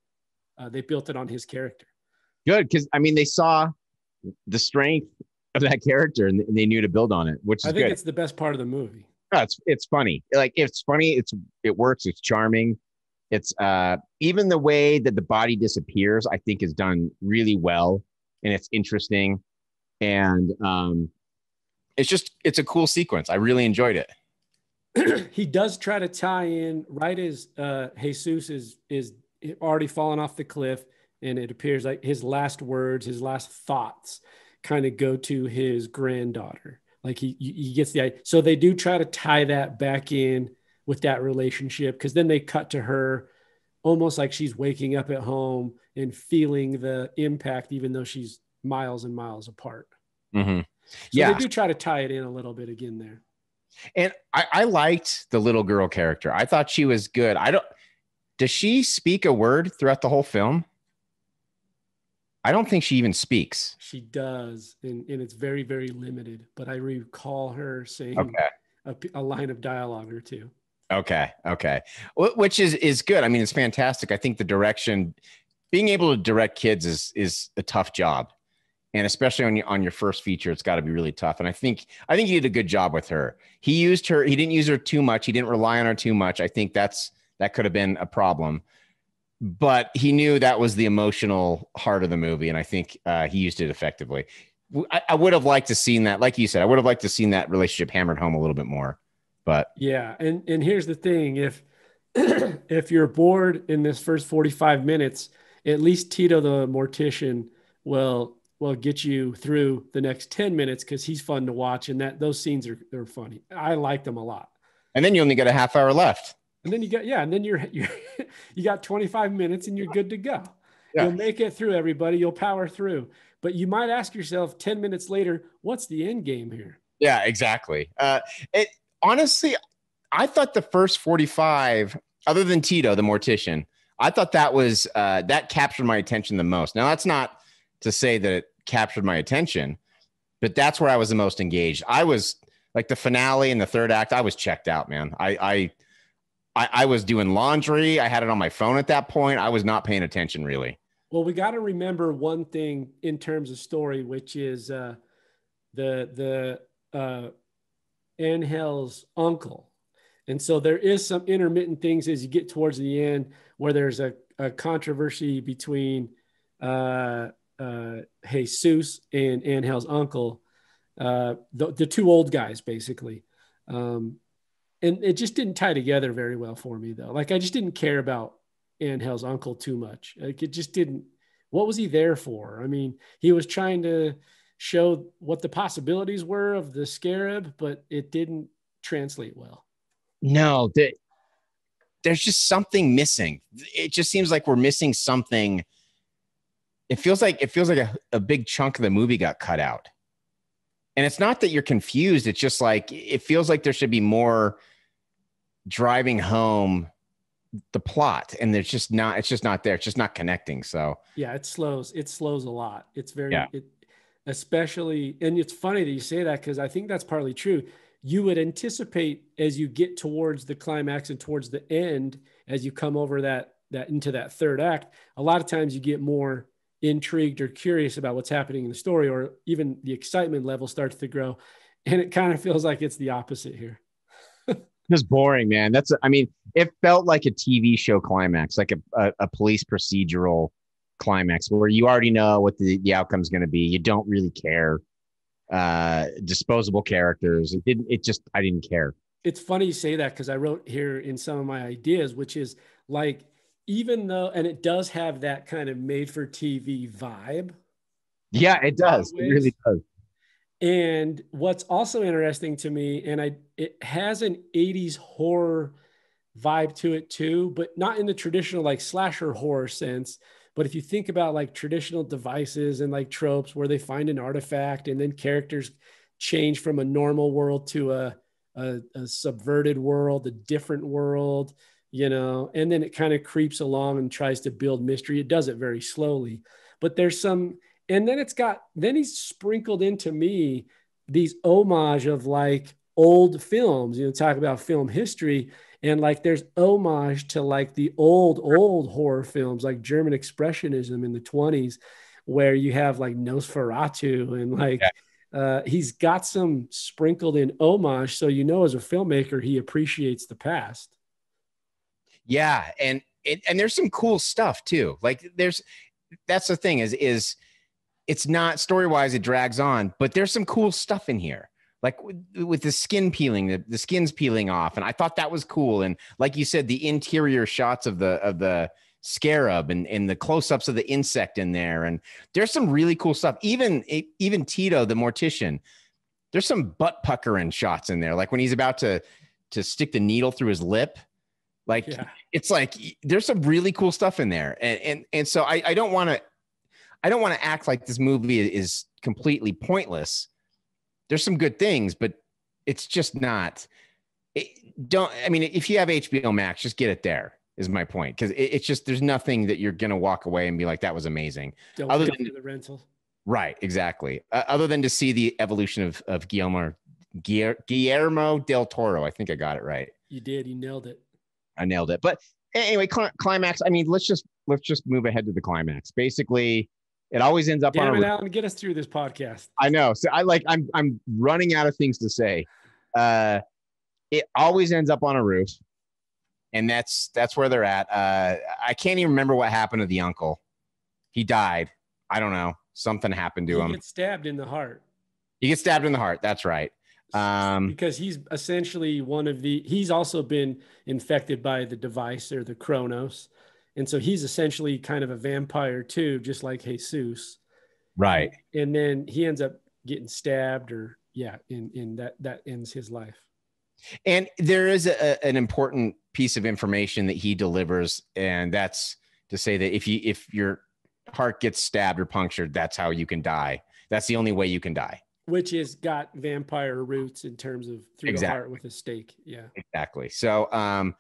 Speaker 5: Uh, they built it on his character.
Speaker 6: Good, because I mean they saw the strength of that character and they knew to build on it, which is
Speaker 5: I think
Speaker 6: good.
Speaker 5: it's the best part of the movie.
Speaker 6: No, it's it's funny. Like it's funny. It's it works. It's charming. It's uh even the way that the body disappears, I think, is done really well, and it's interesting, and um, it's just it's a cool sequence. I really enjoyed it.
Speaker 5: he does try to tie in right as uh, Jesus is is already fallen off the cliff, and it appears like his last words, his last thoughts, kind of go to his granddaughter. Like he he gets the idea. So they do try to tie that back in with that relationship because then they cut to her almost like she's waking up at home and feeling the impact, even though she's miles and miles apart.
Speaker 6: Mm-hmm.
Speaker 5: So
Speaker 6: Yeah.
Speaker 5: they do try to tie it in a little bit again there.
Speaker 6: And I, I liked the little girl character. I thought she was good. I don't. Does she speak a word throughout the whole film? I don't think she even speaks.
Speaker 5: She does, and, and it's very, very limited. But I recall her saying
Speaker 6: Okay.
Speaker 5: a, a line of dialogue or two.
Speaker 6: Okay. Okay. Which is is good. I mean, it's fantastic. I think the direction, being able to direct kids is is a tough job, and especially on your on your first feature, it's got to be really tough. And I think I think he did a good job with her. He used her. He didn't use her too much. He didn't rely on her too much. I think that's that could have been a problem. But he knew that was the emotional heart of the movie, and I think uh, he used it effectively. I would have liked to seen that, like you said, I would have liked to seen that relationship hammered home a little bit more. But
Speaker 5: Yeah, and and here's the thing: if if you're bored in this first 45 minutes, at least Tito the mortician will will get you through the next 10 minutes because he's fun to watch, and that those scenes are they're funny. I like them a lot.
Speaker 6: and then you only got a half hour left.
Speaker 5: And then you got yeah, and then you're you're you got 25 minutes and you're good to go.
Speaker 6: Yeah.
Speaker 5: You'll make it through everybody, you'll power through. But you might ask yourself 10 minutes later, what's the end game here?
Speaker 6: Yeah, exactly. Uh, it honestly, I thought the first 45, other than Tito, the mortician, I thought that was uh, that captured my attention the most. Now, that's not to say that it captured my attention, but that's where I was the most engaged. I was like the finale and the third act. I was checked out, man. I, I, I, I was doing laundry. I had it on my phone at that point. I was not paying attention really.
Speaker 5: Well, we got to remember one thing in terms of story, which is uh, the the uh, Angel's uncle, and so there is some intermittent things as you get towards the end where there's a, a controversy between uh, uh, Jesus and Angel's uncle, uh, the, the two old guys basically. Um, and it just didn't tie together very well for me though. Like I just didn't care about Angel's uncle too much. Like it just didn't. What was he there for? I mean, he was trying to show what the possibilities were of the scarab, but it didn't translate well.
Speaker 6: No, the, there's just something missing. It just seems like we're missing something. It feels like it feels like a, a big chunk of the movie got cut out. And it's not that you're confused. It's just like it feels like there should be more driving home the plot. And there's just not, it's just not there. It's just not connecting. So
Speaker 5: Yeah, it slows. It slows a lot. It's very,
Speaker 6: Yeah.
Speaker 5: it, especially, and it's funny that you say that because I think that's partly true. You would anticipate as you get towards the climax and towards the end, as you come over that that into that third act, a lot of times you get more intrigued or curious about what's happening in the story, or even the excitement level starts to grow. and it kind of feels like it's the opposite here.
Speaker 6: Just boring, man. That's I mean, it felt like a TV show climax, like a, a, a police procedural climax where you already know what the, the outcome is going to be. You don't really care. Uh disposable characters. It didn't it just I didn't care.
Speaker 5: It's funny you say that because I wrote here in some of my ideas, which is like even though and it does have that kind of made for TV vibe.
Speaker 6: Yeah, it does. It really does.
Speaker 5: And what's also interesting to me, and I it has an 80s horror vibe to it too, but not in the traditional like slasher horror sense. But if you think about like traditional devices and like tropes where they find an artifact and then characters change from a normal world to a, a, a subverted world, a different world, you know, and then it kind of creeps along and tries to build mystery. It does it very slowly, but there's some and then it's got then he's sprinkled into me these homage of like old films you know talk about film history. And like there's homage to like the old old horror films like german expressionism in the 20s where you have like nosferatu and like yeah. uh, he's got some sprinkled in homage. So you know as a filmmaker he appreciates the past.
Speaker 6: Yeah. And it, and there's some cool stuff too. Like there's that's the thing is is it's not story wise, it drags on, but there's some cool stuff in here. Like with, with the skin peeling, the, the skin's peeling off, and I thought that was cool. And like you said, the interior shots of the of the scarab and, and the close-ups of the insect in there and there's some really cool stuff even even tito the mortician there's some butt puckering shots in there like when he's about to to stick the needle through his lip like yeah. it's like there's some really cool stuff in there and and, and so i, I don't want to I don't want to act like this movie is completely pointless. There's some good things, but it's just not. It, don't. I mean, if you have HBO Max, just get it there. Is my point because it, it's just there's nothing that you're gonna walk away and be like that was amazing.
Speaker 5: Don't other than the rental.
Speaker 6: Right. Exactly. Uh, other than to see the evolution of of Guillermo Guillermo del Toro. I think I got it right.
Speaker 5: You did. You nailed it.
Speaker 6: I nailed it. But anyway, cl- climax. I mean, let's just let's just move ahead to the climax. Basically, it always ends up
Speaker 5: Damn
Speaker 6: on
Speaker 5: it, a, Alan, get us through this podcast.
Speaker 6: I know. So I like I'm I'm running out of things to say. Uh it always ends up on a roof. And that's that's where they're at. Uh I can't even remember what happened to the uncle. He died. I don't know. Something happened to
Speaker 5: he
Speaker 6: him.
Speaker 5: He gets stabbed in the heart.
Speaker 6: He gets stabbed in the heart. That's right. Um,
Speaker 5: because he's essentially one of the he's also been infected by the device or the Cronos and so he's essentially kind of a vampire too, just like Jesus.
Speaker 6: Right.
Speaker 5: And then he ends up getting stabbed, or yeah, in in that that ends his life.
Speaker 6: And there is a, an important piece of information that he delivers, and that's to say that if you if your heart gets stabbed or punctured, that's how you can die. That's the only way you can die.
Speaker 5: Which is got vampire roots in terms of through exactly. the heart with a stake. Yeah.
Speaker 6: Exactly. So um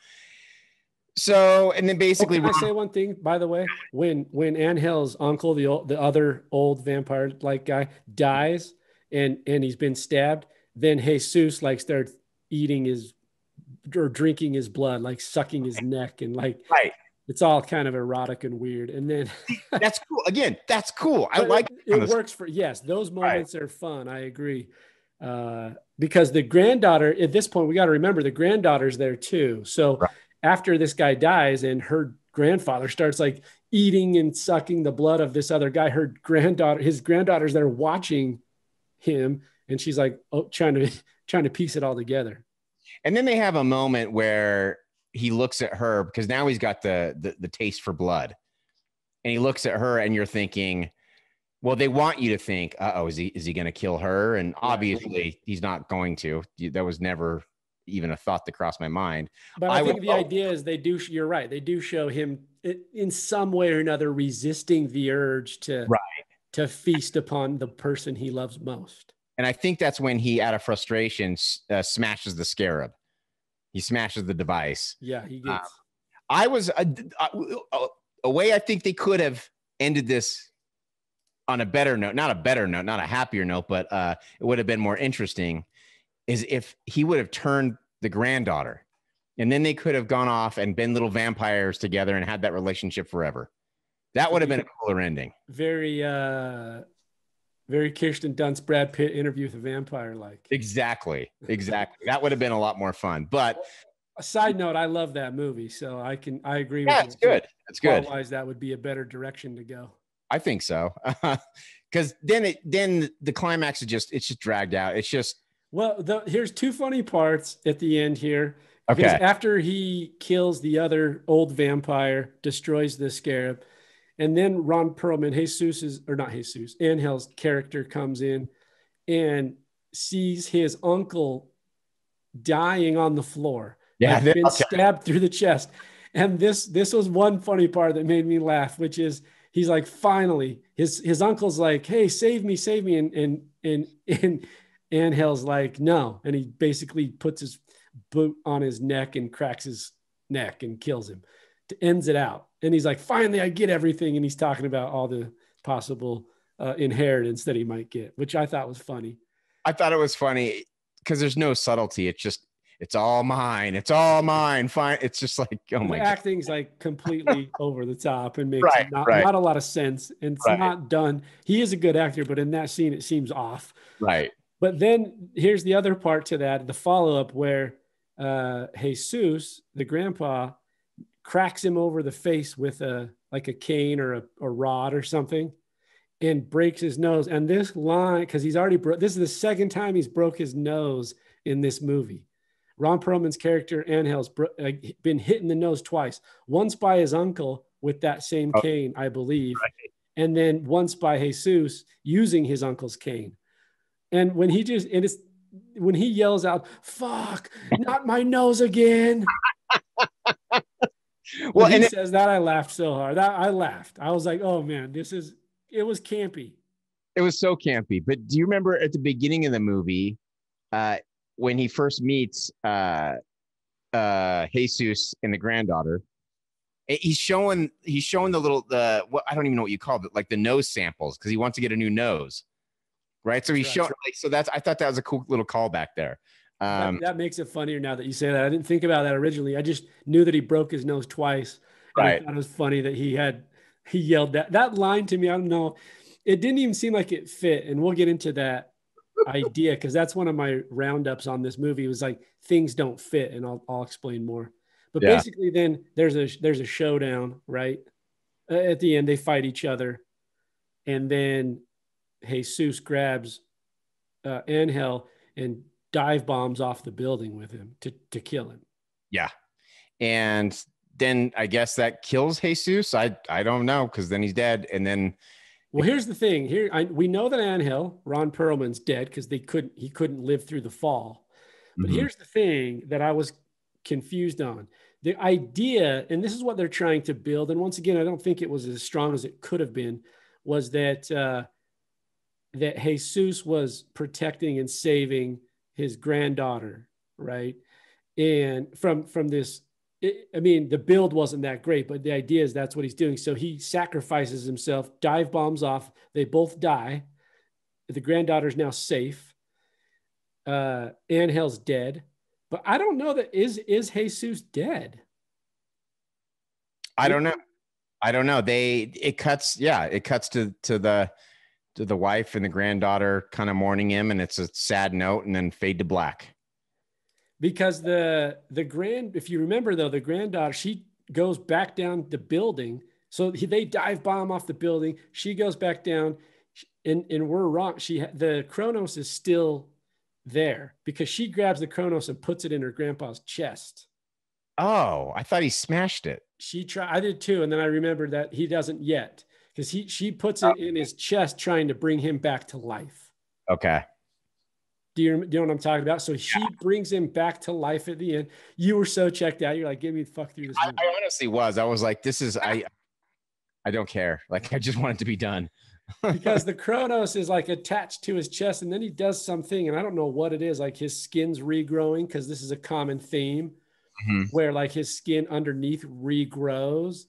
Speaker 6: so and then basically,
Speaker 5: oh, can I say one thing? By the way, when when Angel's uncle, the old, the other old vampire like guy, dies and and he's been stabbed, then Jesus like starts eating his or drinking his blood, like sucking his neck, and like
Speaker 6: right.
Speaker 5: It's all kind of erotic and weird. And then
Speaker 6: that's cool. Again, that's cool. I like
Speaker 5: it. It works for yes, those moments right. are fun. I agree. Uh, because the granddaughter at this point, we got to remember the granddaughter's there too. So right after this guy dies and her grandfather starts like eating and sucking the blood of this other guy, her granddaughter, his granddaughter's there watching him, and she's like oh, trying to trying to piece it all together.
Speaker 6: And then they have a moment where he looks at her because now he's got the, the, the taste for blood, and he looks at her, and you're thinking, well, they want you to think, oh, is he is he going to kill her? And obviously, he's not going to. That was never even a thought that crossed my mind.
Speaker 5: But I, I think the idea is they do. You're right. They do show him in some way or another resisting the urge to
Speaker 6: right
Speaker 5: to feast upon the person he loves most.
Speaker 6: And I think that's when he, out of frustration, uh, smashes the scarab. He smashes the device.
Speaker 5: Yeah, he gets. Um,
Speaker 6: I was a, a, a way I think they could have ended this on a better note, not a better note, not a happier note, but uh, it would have been more interesting is if he would have turned the granddaughter and then they could have gone off and been little vampires together and had that relationship forever. That would have been a cooler ending.
Speaker 5: Very uh very Kirsten Dunst, Brad Pitt interview with a vampire. Like
Speaker 6: Exactly. Exactly. that would have been a lot more fun. But
Speaker 5: a side note, I love that movie, so I can I agree
Speaker 6: yeah,
Speaker 5: with
Speaker 6: it's
Speaker 5: you.
Speaker 6: good. It's good.
Speaker 5: Otherwise, that would be a better direction to go.
Speaker 6: I think so. Because then it then the climax is just it's just dragged out. It's just
Speaker 5: Well, the, here's two funny parts at the end here. Because
Speaker 6: okay.
Speaker 5: after he kills the other old vampire, destroys the scarab, and then Ron Perlman, Jesus's or not Jesus, Angel's character comes in and sees his uncle dying on the floor.
Speaker 6: Yeah,
Speaker 5: like, been
Speaker 6: okay.
Speaker 5: stabbed through the chest. And this this was one funny part that made me laugh, which is he's like, finally, his his uncle's like, hey, save me, save me, and and and and Angel's like, no, and he basically puts his boot on his neck and cracks his neck and kills him. To ends it out, and he's like, finally, I get everything, and he's talking about all the possible uh, inheritance that he might get, which I thought was funny.
Speaker 6: I thought it was funny because there's no subtlety. It's just it's all mine. It's all mine. Fine. It's just like oh
Speaker 5: the
Speaker 6: my god.
Speaker 5: acting's like completely over the top and makes
Speaker 6: Right,
Speaker 5: not,
Speaker 6: right.
Speaker 5: not a lot of sense and it's
Speaker 6: Right.
Speaker 5: not done he is a good actor but in that scene it seems off
Speaker 6: Right.
Speaker 5: But then here's the other part to that the follow-up where uh jesus the grandpa cracks him over the face with a like a cane or a, a rod or something and breaks his nose and this line because he's already broke this is the second time he's broke his nose in this movie Ron Perlman's character Angel's bro- uh, been hit in the nose twice. Once by his uncle with that same
Speaker 6: Oh.
Speaker 5: cane, I believe, and then once by Jesus using his uncle's cane. And when he just and it's when he yells out, "Fuck, not my nose again!"
Speaker 6: Well,
Speaker 5: when he
Speaker 6: it-
Speaker 5: says that, I laughed so hard. That I laughed. I was like, "Oh man, this is." It was campy.
Speaker 6: it was so campy. But do you remember at the beginning of the movie, uh, when he first meets uh, uh, Jesus and the granddaughter? eh, He's showing he's showing the little the what I don't even know what you call it, like the nose samples because he wants to get a new nose, right? So he
Speaker 5: Right.
Speaker 6: showing like so that's I thought that was a cool little callback there.
Speaker 5: That-
Speaker 6: Um,
Speaker 5: that, makes it funnier now that you say that. I didn't think about that originally. I just knew that he broke his nose twice. And I
Speaker 6: Right.
Speaker 5: thought it was funny that he had he yelled that that line to me. I don't know. It didn't even seem like it fit, and we'll get into that idea because that's one of my roundups on this movie. Was like things don't fit, and I'll I'll explain more. But
Speaker 6: Yeah.
Speaker 5: basically, then there's a there's a showdown, right? Uh, at the end, they fight each other, and then Jesus grabs uh, Angel and dive bombs off the building with him to to kill him.
Speaker 6: yeah, and then I guess that kills Jesus. I I don't know because then he's dead, and then
Speaker 5: Well, here's the thing. Here I, we know that Angel, Ron Perlman's dead because they couldn't he couldn't live through the fall. But
Speaker 6: Mhm.
Speaker 5: here's the thing that I was confused on. The idea, and this is what they're trying to build, and once again, I don't think it was as strong as it could have been, was that uh, that Jesus was protecting and saving his granddaughter, right? And from from this, it, I mean, the build wasn't that great, but the idea is that's what he's doing. So he sacrifices himself, dive bombs off. They both die. The granddaughter's now safe. Uh, Angel's dead, but I don't know that is is Jesus dead.
Speaker 6: I don't know. I don't know. They it cuts, yeah, it cuts to to the the wife and the granddaughter kind of mourning him, and it's a sad note, and then fade to black.
Speaker 5: because the the grand if you remember though the granddaughter she goes back down the building. So he, they dive bomb off the building. She goes back down. And and we're wrong. She the Cronos is still there because she grabs the Cronos and puts it in her grandpa's chest.
Speaker 6: Oh, I thought he smashed it.
Speaker 5: she tried i did too and then i remembered that he doesn't yet because he she puts it in his chest trying to bring him back to life
Speaker 6: Okay.
Speaker 5: Do you, do you know what I'm talking about? So she brings him back to life at the end. You were so checked out. You're like, give me the fuck through this.
Speaker 6: I. I honestly was. I was like, this is I. I don't care. Like I just want it to be done.
Speaker 5: because the Cronos is like attached to his chest, and then he does something, and I don't know what it is. Like his skin's regrowing because this is a common theme
Speaker 6: Mhm.
Speaker 5: where like his skin underneath regrows,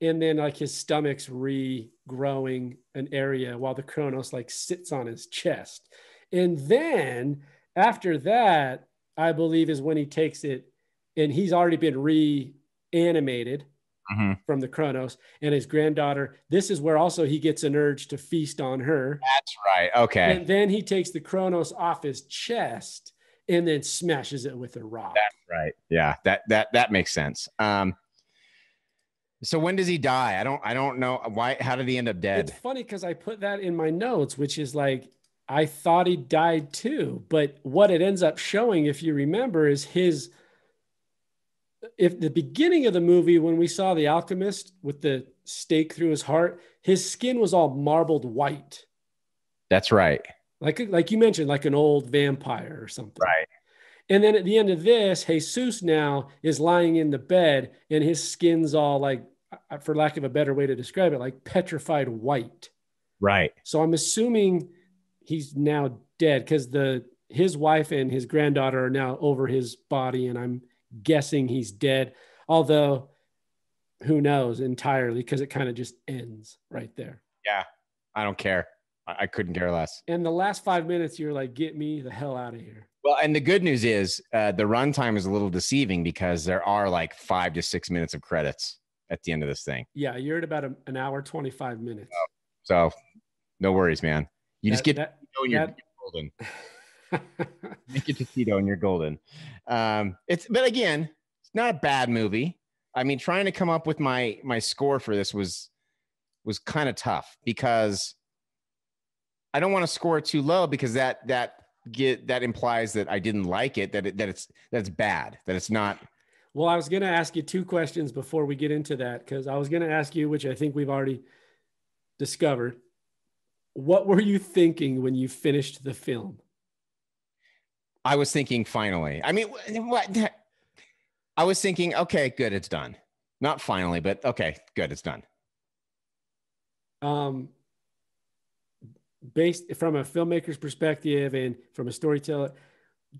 Speaker 5: and then like his stomach's regrowing an area while the Cronos like sits on his chest, and then after that, I believe is when he takes it, and he's already been reanimated.
Speaker 6: Mhm.
Speaker 5: from the Cronos, and his granddaughter. This is where also he gets an urge to feast on her.
Speaker 6: That's right. Okay.
Speaker 5: And then he takes the Cronos off his chest and then smashes it with a rock.
Speaker 6: That's right. Yeah. That that that makes sense. Um. So when does he die? I don't. I don't know uh, why. How did he end up dead?
Speaker 5: It's funny because I put that in my notes, which is like I thought he died too, but what it ends up showing, if you remember, is his. If the beginning of the movie, when we saw the alchemist with the stake through his heart, his skin was all marbled white,
Speaker 6: That's right.
Speaker 5: like like you mentioned, like an old vampire or something.
Speaker 6: Right.
Speaker 5: And then at the end of this, Jesus now is lying in the bed and his skin's all like, for lack of a better way to describe it, like petrified white.
Speaker 6: Right.
Speaker 5: So I'm assuming he's now dead because the his wife and his granddaughter are now over his body, and I'm guessing he's dead. Although, who knows entirely because it kind of just ends right there.
Speaker 6: Yeah. I don't care. I, I couldn't care less.
Speaker 5: And the last five minutes, you're like, "Get me the hell out of here."
Speaker 6: Well, and the good news is uh, the runtime is a little deceiving because there are like five to six minutes of credits at the end of this thing.
Speaker 5: Yeah, you're at about a, an hour twenty five minutes.
Speaker 6: So no worries, man. You just
Speaker 5: That-
Speaker 6: get to and you're
Speaker 5: that-
Speaker 6: golden. Make it to Tito and you're golden. Um, it's but again, it's not a bad movie. I mean, trying to come up with my my score for this was was kind of tough because I don't want to score too low because that that get that implies that I didn't like it, that it, that it's that's bad, that it's not
Speaker 5: Well, I was going to ask you two questions before we get into that because I was going to ask you, which I think we've already discovered. What were you thinking when you finished the film?
Speaker 6: I was thinking finally. I mean, what? I was thinking, okay, good, it's done. Not finally, but okay, good, it's done.
Speaker 5: Um, based from a filmmaker's perspective and from a storyteller,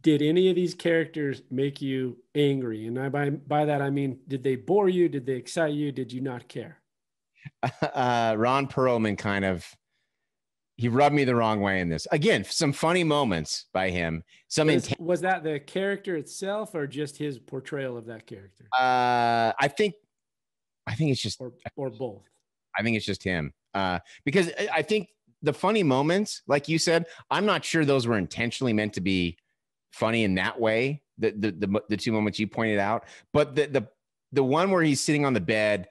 Speaker 5: did any of these characters make you angry? And I, by, by that, I mean, did they bore you? Did they excite you? Did you not care?
Speaker 6: uh, Ron Perlman kind of he rubbed me the wrong way in this. Again, some funny moments by him. Some
Speaker 5: Was,
Speaker 6: inten-
Speaker 5: was that the character itself or just his portrayal of that character
Speaker 6: uh, I think I think it's just
Speaker 5: or, or both?
Speaker 6: I think it's just him. Uh, because I think the funny moments, like you said, I'm not sure those were intentionally meant to be funny in that way. The the the, the two moments you pointed out, but the the the one where he's sitting on the bed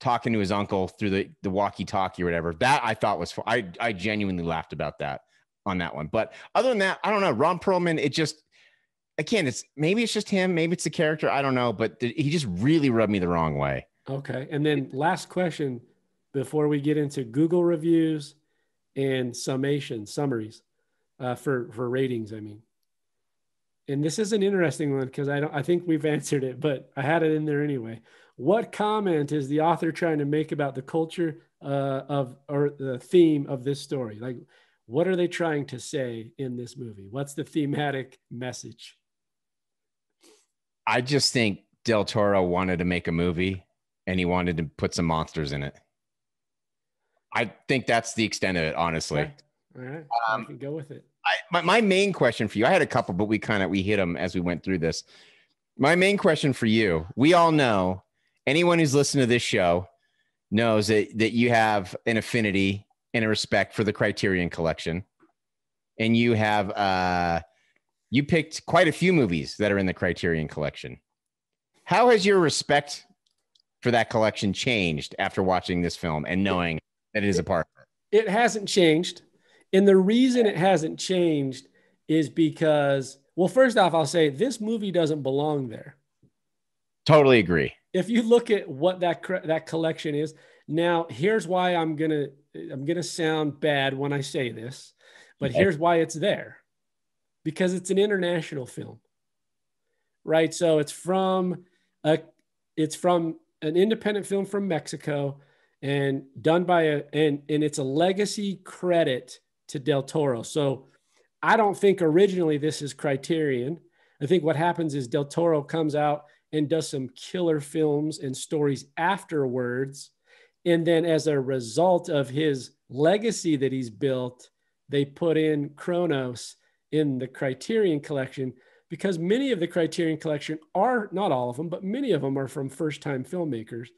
Speaker 6: talking to his uncle through the the walkie-talkie or whatever, that I thought was I I genuinely laughed about that on that one. But other than that, I don't know. Ron Perlman, it just again, it's maybe it's just him, maybe it's the character, I don't know, but th- he just really rubbed me the wrong way.
Speaker 5: Okay. And then last question before we get into Google reviews and summation summaries uh, for for ratings. I mean, and this is an interesting one because I don't I think we've answered it, but I had it in there anyway. What comment is the author trying to make about the culture uh, of or the theme of this story? Like, what are they trying to say in this movie? What's the thematic message?
Speaker 6: I just think Del Toro wanted to make a movie and he wanted to put some monsters in it. I think that's the extent of it, honestly.
Speaker 5: Okay. All right,
Speaker 6: Um,
Speaker 5: I can go with it.
Speaker 6: I, my, my main question for you, I had a couple, but we kind of we hit them as we went through this. My main question for you, we all know, anyone who's listened to this show knows that that you have an affinity and a respect for the Criterion Collection, and you have uh, you picked quite a few movies that are in the Criterion Collection. How has your respect for that collection changed after watching this film and knowing it is a part? it?
Speaker 5: it hasn't changed. And the reason it hasn't changed is because, well, first off, I'll say this movie doesn't belong there.
Speaker 6: Totally agree.
Speaker 5: If you look at what that that collection is, now here's why I'm gonna I'm gonna sound bad when I say this, but
Speaker 6: Okay.
Speaker 5: here's why it's there, because it's an international film, right? So it's from a it's from an independent film from Mexico and done by a and and it's a legacy credit to Del Toro. So I don't think originally this is Criterion. I think what happens is Del Toro comes out and does some killer films and stories afterwards. And then as a result of his legacy that he's built, they put in Cronos in the Criterion collection because many of the Criterion collection are not all of them, but many of them are from first time filmmakers.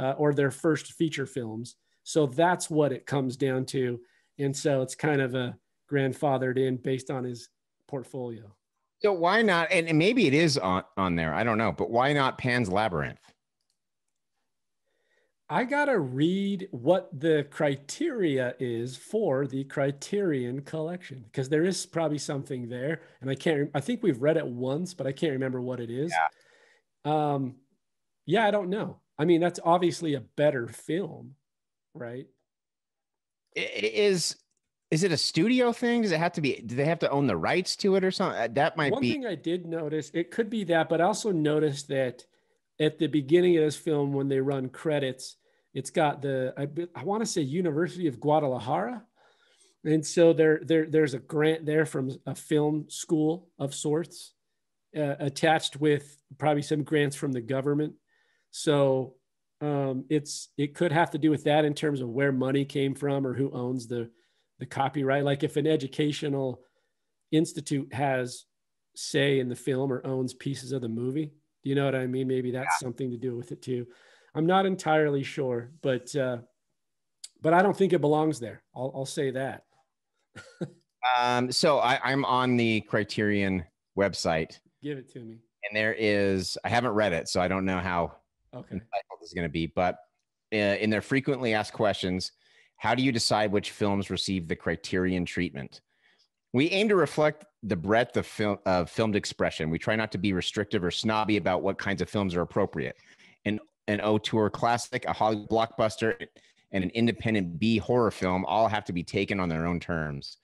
Speaker 5: Uh, or their first feature films. So that's what it comes down to. And so it's kind of a grandfathered in based on his portfolio.
Speaker 6: So why not? And, and maybe it is on on there. I don't know, but why not Pan's Labyrinth?
Speaker 5: I gotta read what the criteria is for the Criterion collection because there is probably something there, and I can't. I think we've read it once, but I can't remember what it is. Yeah. Um, yeah, I don't know. I mean, that's obviously a better film, right?
Speaker 6: It is is it a studio thing? Does it have to be? Do they have to own the rights to it or something? Uh, that might
Speaker 5: One
Speaker 6: be.
Speaker 5: One thing I did notice, it could be that, but I also noticed that at the beginning of this film, when they run credits, it's got the I, I want to say University of Guadalajara, and so there there there's a grant there from a film school of sorts, uh, attached with probably some grants from the government. So um, it's it could have to do with that in terms of where money came from or who owns the the copyright. Like if an educational institute has say in the film or owns pieces of the movie, do you know what I mean? Maybe that's yeah. something to do with it too. I'm not entirely sure, but uh, but I don't think it belongs there. I'll, I'll say that.
Speaker 6: um, so I, I'm on the Criterion website.
Speaker 5: Give it to me.
Speaker 6: And there is, I haven't read it, so I don't know how
Speaker 5: okay.
Speaker 6: this is going to be, but uh, in their frequently asked questions, how do you decide which films receive the criterion treatment? We aim to reflect the breadth of, film, of filmed expression. We try not to be restrictive or snobby about what kinds of films are appropriate. An, an auteur classic, a Hollywood blockbuster, and an independent B horror film all have to be taken on their own terms.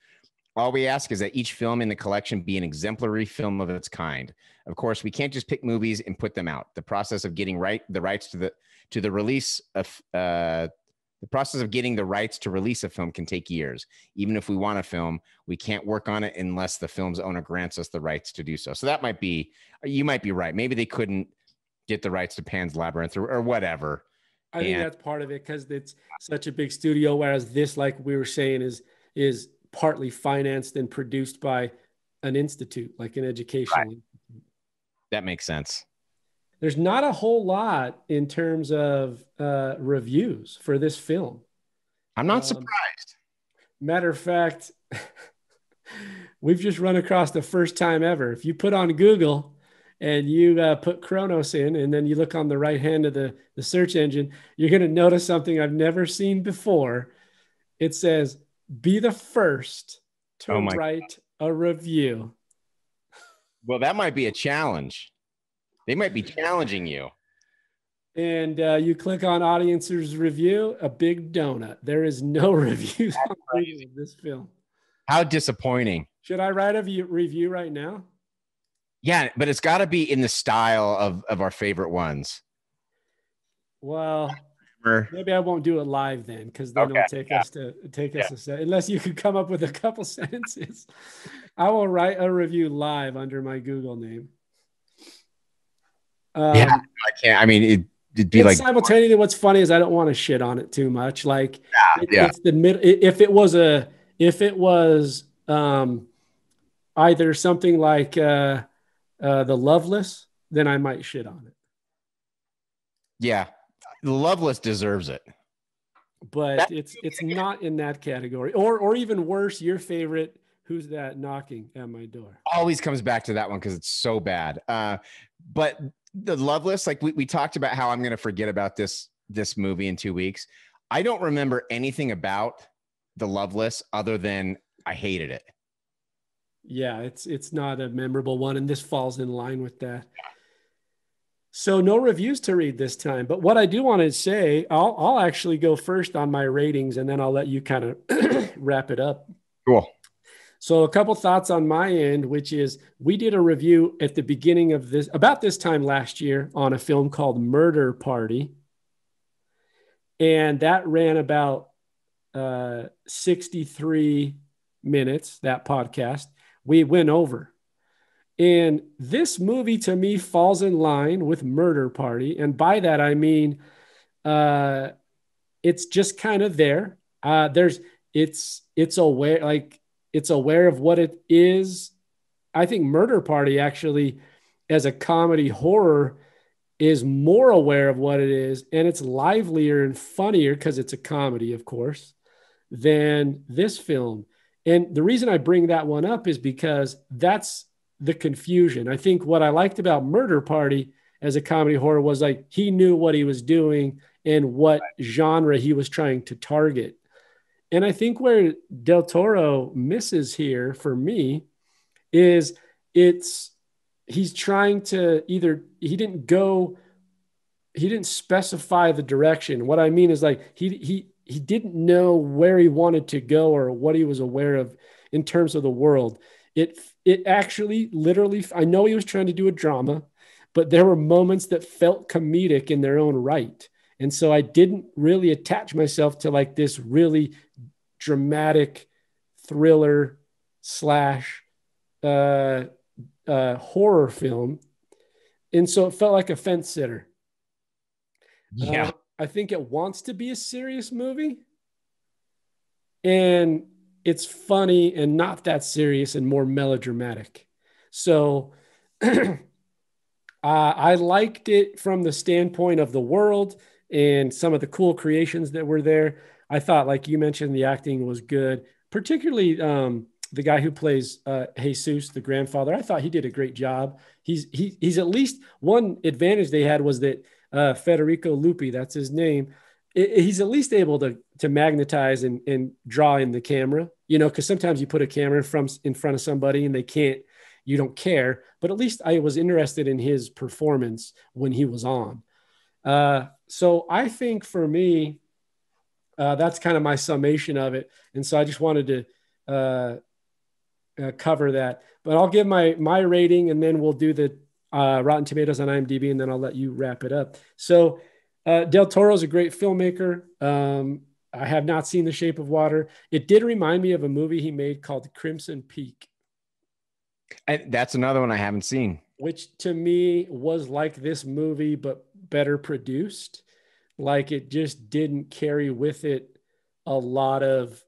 Speaker 6: All we ask is that each film in the collection be an exemplary film of its kind. Of course, we can't just pick movies and put them out. The process of getting right the rights to the to the release of uh, the process of getting the rights to release a film can take years. Even if we want a film, we can't work on it unless the film's owner grants us the rights to do so. So that might be, you might be right. Maybe they couldn't get the rights to Pan's Labyrinth or, or whatever.
Speaker 5: I think that's part of it because it's such a big studio. Whereas this, like we were saying, is is partly financed and produced by an institute, like an educational. Right.
Speaker 6: That makes sense
Speaker 5: there's not a whole lot in terms of uh, reviews for this film.
Speaker 6: I'm not um, surprised.
Speaker 5: Matter of fact, we've just run across the first time ever. If you put on Google and you uh, put Cronos in, and then you look on the right hand of the, the search engine, you're going to notice something I've never seen before. It says, Be the first to oh write God. a review.
Speaker 6: Well, that might be a challenge. They might be challenging you.
Speaker 5: And uh, you click on audience's review, a big donut. There is no reviews on this film.
Speaker 6: How disappointing.
Speaker 5: Should I write a review right now?
Speaker 6: Yeah, but it's got to be in the style of, of our favorite ones.
Speaker 5: Well, maybe I won't do it live then, because then okay, it'll take yeah. us to take us a set. Unless you could come up with a couple sentences, I will write a review live under my Google name.
Speaker 6: Um, yeah, I can't. I mean, it, would be like
Speaker 5: simultaneously. What's funny is I don't want to shit on it too much. Like,
Speaker 6: yeah, it, yeah.
Speaker 5: it's the mid. If it was a, if it was um, either something like uh, uh, the Loveless, then I might shit on it.
Speaker 6: Yeah, Loveless deserves it,
Speaker 5: but that, it's it's not in that category. Or or even worse, your favorite. Who's that knocking at my door?
Speaker 6: Always comes back to that one because it's so bad. Uh, but the Loveless, like we, we talked about how I'm going to forget about this this movie in two weeks. I don't remember anything about the Loveless other than I hated it.
Speaker 5: Yeah, it's it's not a memorable one, and this falls in line with that. So no reviews to read this time, but what I do want to say, I'll I'll actually go first on my ratings, and then I'll let you kind of wrap it up.
Speaker 6: Cool.
Speaker 5: So, a couple thoughts on my end, which is we did a review at the beginning of this, about this time last year, on a film called Murder Party. And that ran about uh, 63 minutes, that podcast. We went over. And this movie to me falls in line with Murder Party. And by that, I mean, uh, it's just kind of there. Uh, there's, it's, it's aware, like, it's aware of what it is. I think Murder Party actually, as a comedy horror, is more aware of what it is and it's livelier and funnier because it's a comedy, of course, than this film. And the reason I bring that one up is because that's the confusion. I think what I liked about Murder Party as a comedy horror was like he knew what he was doing and what genre he was trying to target. And I think where Del Toro misses here for me is it's he's trying to either he didn't go he didn't specify the direction. What I mean is like he he he didn't know where he wanted to go or what he was aware of in terms of the world. It it actually literally I know he was trying to do a drama, but there were moments that felt comedic in their own right. And so I didn't really attach myself to like this really dramatic thriller slash uh, uh, horror film. And so it felt like a fence sitter.
Speaker 6: Yeah.
Speaker 5: Uh, I think it wants to be a serious movie. And it's funny and not that serious and more melodramatic. So uh, I liked it from the standpoint of the world and some of the cool creations that were there. I thought, like you mentioned, the acting was good, particularly um, the guy who plays uh, Jesus, the grandfather. I thought he did a great job. He's he, he's at least one advantage they had was that uh, Federico Luppi, that's his name. It, he's at least able to to magnetize and, and draw in the camera, you know, because sometimes you put a camera in front of somebody and they can't, you don't care. But at least I was interested in his performance when he was on. Uh, so I think for me, uh, that's kind of my summation of it. And so I just wanted to uh, uh, cover that. But I'll give my my rating, and then we'll do the uh, Rotten Tomatoes on IMDb, and then I'll let you wrap it up. So uh, Del Toro is a great filmmaker. Um, I have not seen The Shape of Water. It did remind me of a movie he made called Crimson Peak,
Speaker 6: And that's another one I haven't seen.
Speaker 5: which to me was like this movie but better produced. Like it just didn't carry with it a lot of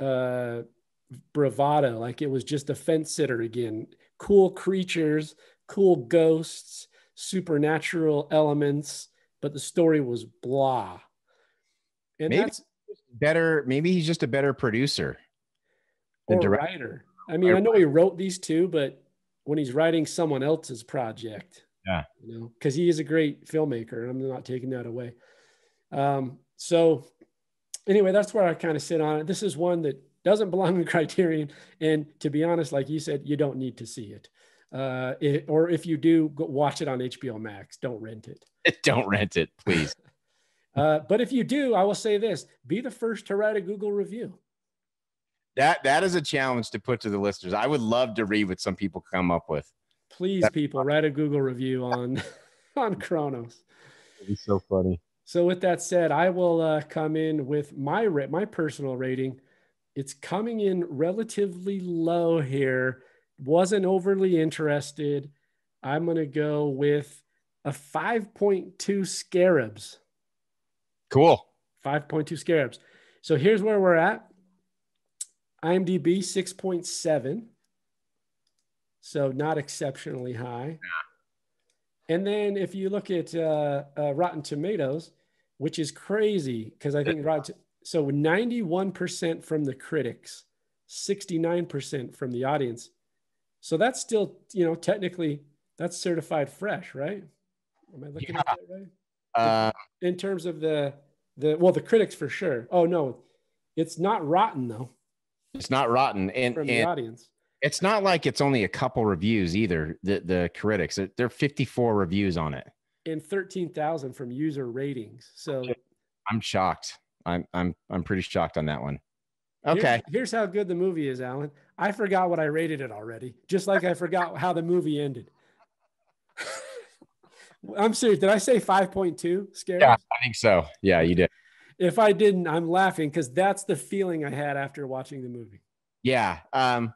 Speaker 5: uh, bravado. Like it was just a fence sitter again. Cool creatures, cool ghosts, supernatural elements, but the story was blah. And
Speaker 6: Maybe
Speaker 5: that's
Speaker 6: Better, maybe he's just a better producer. The
Speaker 5: writer. I mean, I know he wrote these two, but when he's writing someone else's project,
Speaker 6: Yeah.
Speaker 5: you know, because he is a great filmmaker, and I'm not taking that away. Um, so, anyway, that's where I kind of sit on it. This is one that doesn't belong in Criterion, and to be honest, like you said, you don't need to see it. Uh, it or if you do, go watch it on HBO Max. Don't rent it.
Speaker 6: Don't rent it, please.
Speaker 5: Uh, but if you do, I will say this: be the first to write a Google review.
Speaker 6: that that is a challenge to put to the listeners. I would love to read what some people come up with.
Speaker 5: Please,
Speaker 6: That-
Speaker 5: people, write a Google review on on Cronos.
Speaker 6: It'd be so funny.
Speaker 5: So with that said, I will uh, come in with my ra- my personal rating. It's coming in relatively low here. Wasn't overly interested. I'm going to go with a 5.2 scarabs.
Speaker 6: Cool.
Speaker 5: 5.2 scarabs. So here's where we're at. IMDb 6.7. So not exceptionally high. And then if you look at uh, uh, Rotten Tomatoes, which is crazy because I think Rotten, so 91% from the critics, 69% from the audience. So that's still, you know, technically that's certified fresh, right? Am I looking at that right?
Speaker 6: Uh,
Speaker 5: in terms of the the well the critics for sure oh no it's not rotten though
Speaker 6: it's not rotten, and,
Speaker 5: from the audience
Speaker 6: it's not like it's only a couple reviews either. The the critics, there are 54 reviews on it.
Speaker 5: and 13,000 from user ratings so
Speaker 6: I'm shocked. I'm I'm I'm pretty shocked on that one.
Speaker 5: here's-
Speaker 6: Okay.
Speaker 5: here's, how good the movie is alan i forgot what i rated it already just like i forgot how the movie ended i'm serious did i say 5.2 scary
Speaker 6: Yeah, I think so. Yeah, you did.
Speaker 5: if i didn't i'm laughing because that's the feeling i had after watching the movie
Speaker 6: Yeah. Um,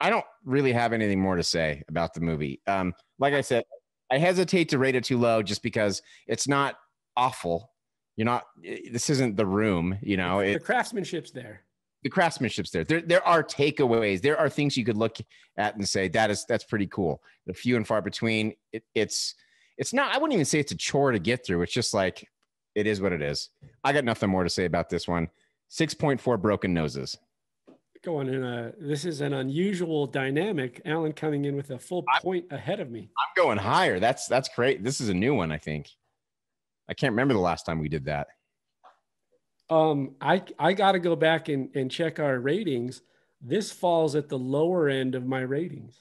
Speaker 6: I don't really have anything more to say about the movie. Um, like I said, I hesitate to rate it too low just because it's not awful. You're not. This isn't the room. You know,
Speaker 5: the craftsmanship's there
Speaker 6: the craftsmanship's there. There there are takeaways. There are things you could look at and say that is that's pretty cool. The few and far between. It, it's it's not. I wouldn't even say it's a chore to get through. It's just like it is what it is. I got nothing more to say about this one. Six point four broken noses.
Speaker 5: Going in a this is an unusual dynamic. Alan coming in with a full point ahead of me.
Speaker 6: I'm going higher. That's that's great. This is a new one. I think. I can't remember the last time we did that.
Speaker 5: Um, I I got to go back and, and check our ratings. This falls at the lower end of my ratings.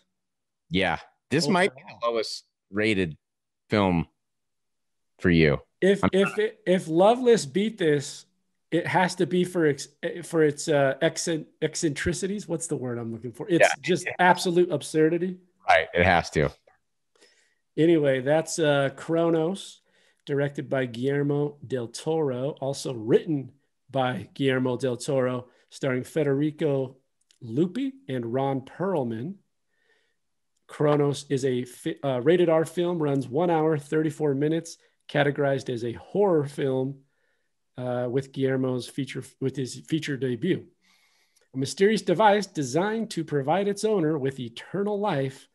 Speaker 6: Yeah, this might be the lowest rated film for you.
Speaker 5: If if it, if Loveless beat this, it has to be for ex, for its uh, eccentricities. What's the word I'm looking for? It's
Speaker 6: Yeah,
Speaker 5: just absolute absurdity.
Speaker 6: Right, it has to.
Speaker 5: Anyway, that's uh, Cronos, directed by Guillermo del Toro, also written by Guillermo del Toro, starring Federico Luppi and Ron Perlman. Cronos is a fi- uh, rated R film, runs one hour, 34 minutes, categorized as a horror film uh, with Guillermo's feature, with his feature debut. A mysterious device designed to provide its owner with eternal life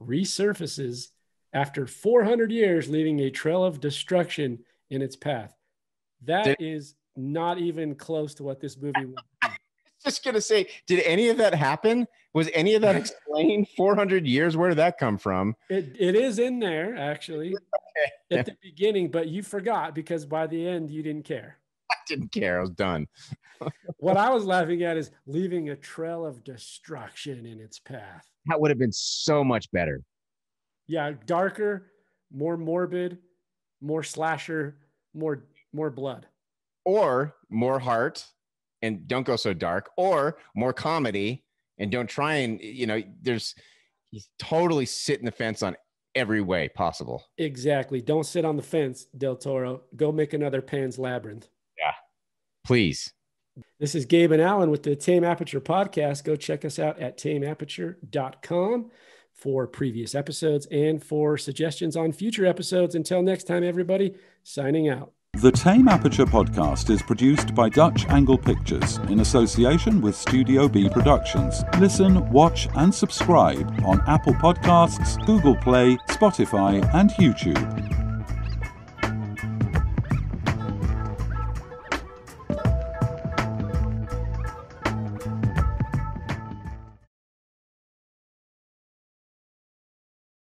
Speaker 5: resurfaces after 400 years, leaving a trail of destruction in its path. That is not even close to what this movie was.
Speaker 6: Just gonna say, did any of that happen? Was any of that explained? 400 years? Where did that come from?
Speaker 5: It, it is in there actually at the beginning, but you forgot because by the end you didn't care.
Speaker 6: I didn't care. I was done.
Speaker 5: What I was laughing at is leaving a trail of destruction in its path.
Speaker 6: That would have been so much better.
Speaker 5: Yeah, darker, more morbid, more slasher, more more blood.
Speaker 6: Or more heart and don't go so dark, or more comedy and don't try and, you know, there's he's totally sitting the fence on every way possible.
Speaker 5: Exactly. Don't sit on the fence, Del Toro. Go make another Pan's Labyrinth. Yeah.
Speaker 6: Please.
Speaker 5: This is Gabe and Alan with the Tame Aperture podcast. Go check us out at tameaperture.com for previous episodes and for suggestions on future episodes. Until next time, everybody, signing out.
Speaker 1: The Tame Aperture podcast is produced by Dutch Angle Pictures in association with Studio B Productions. Listen, watch, and subscribe on Apple Podcasts, Google Play, Spotify, and YouTube.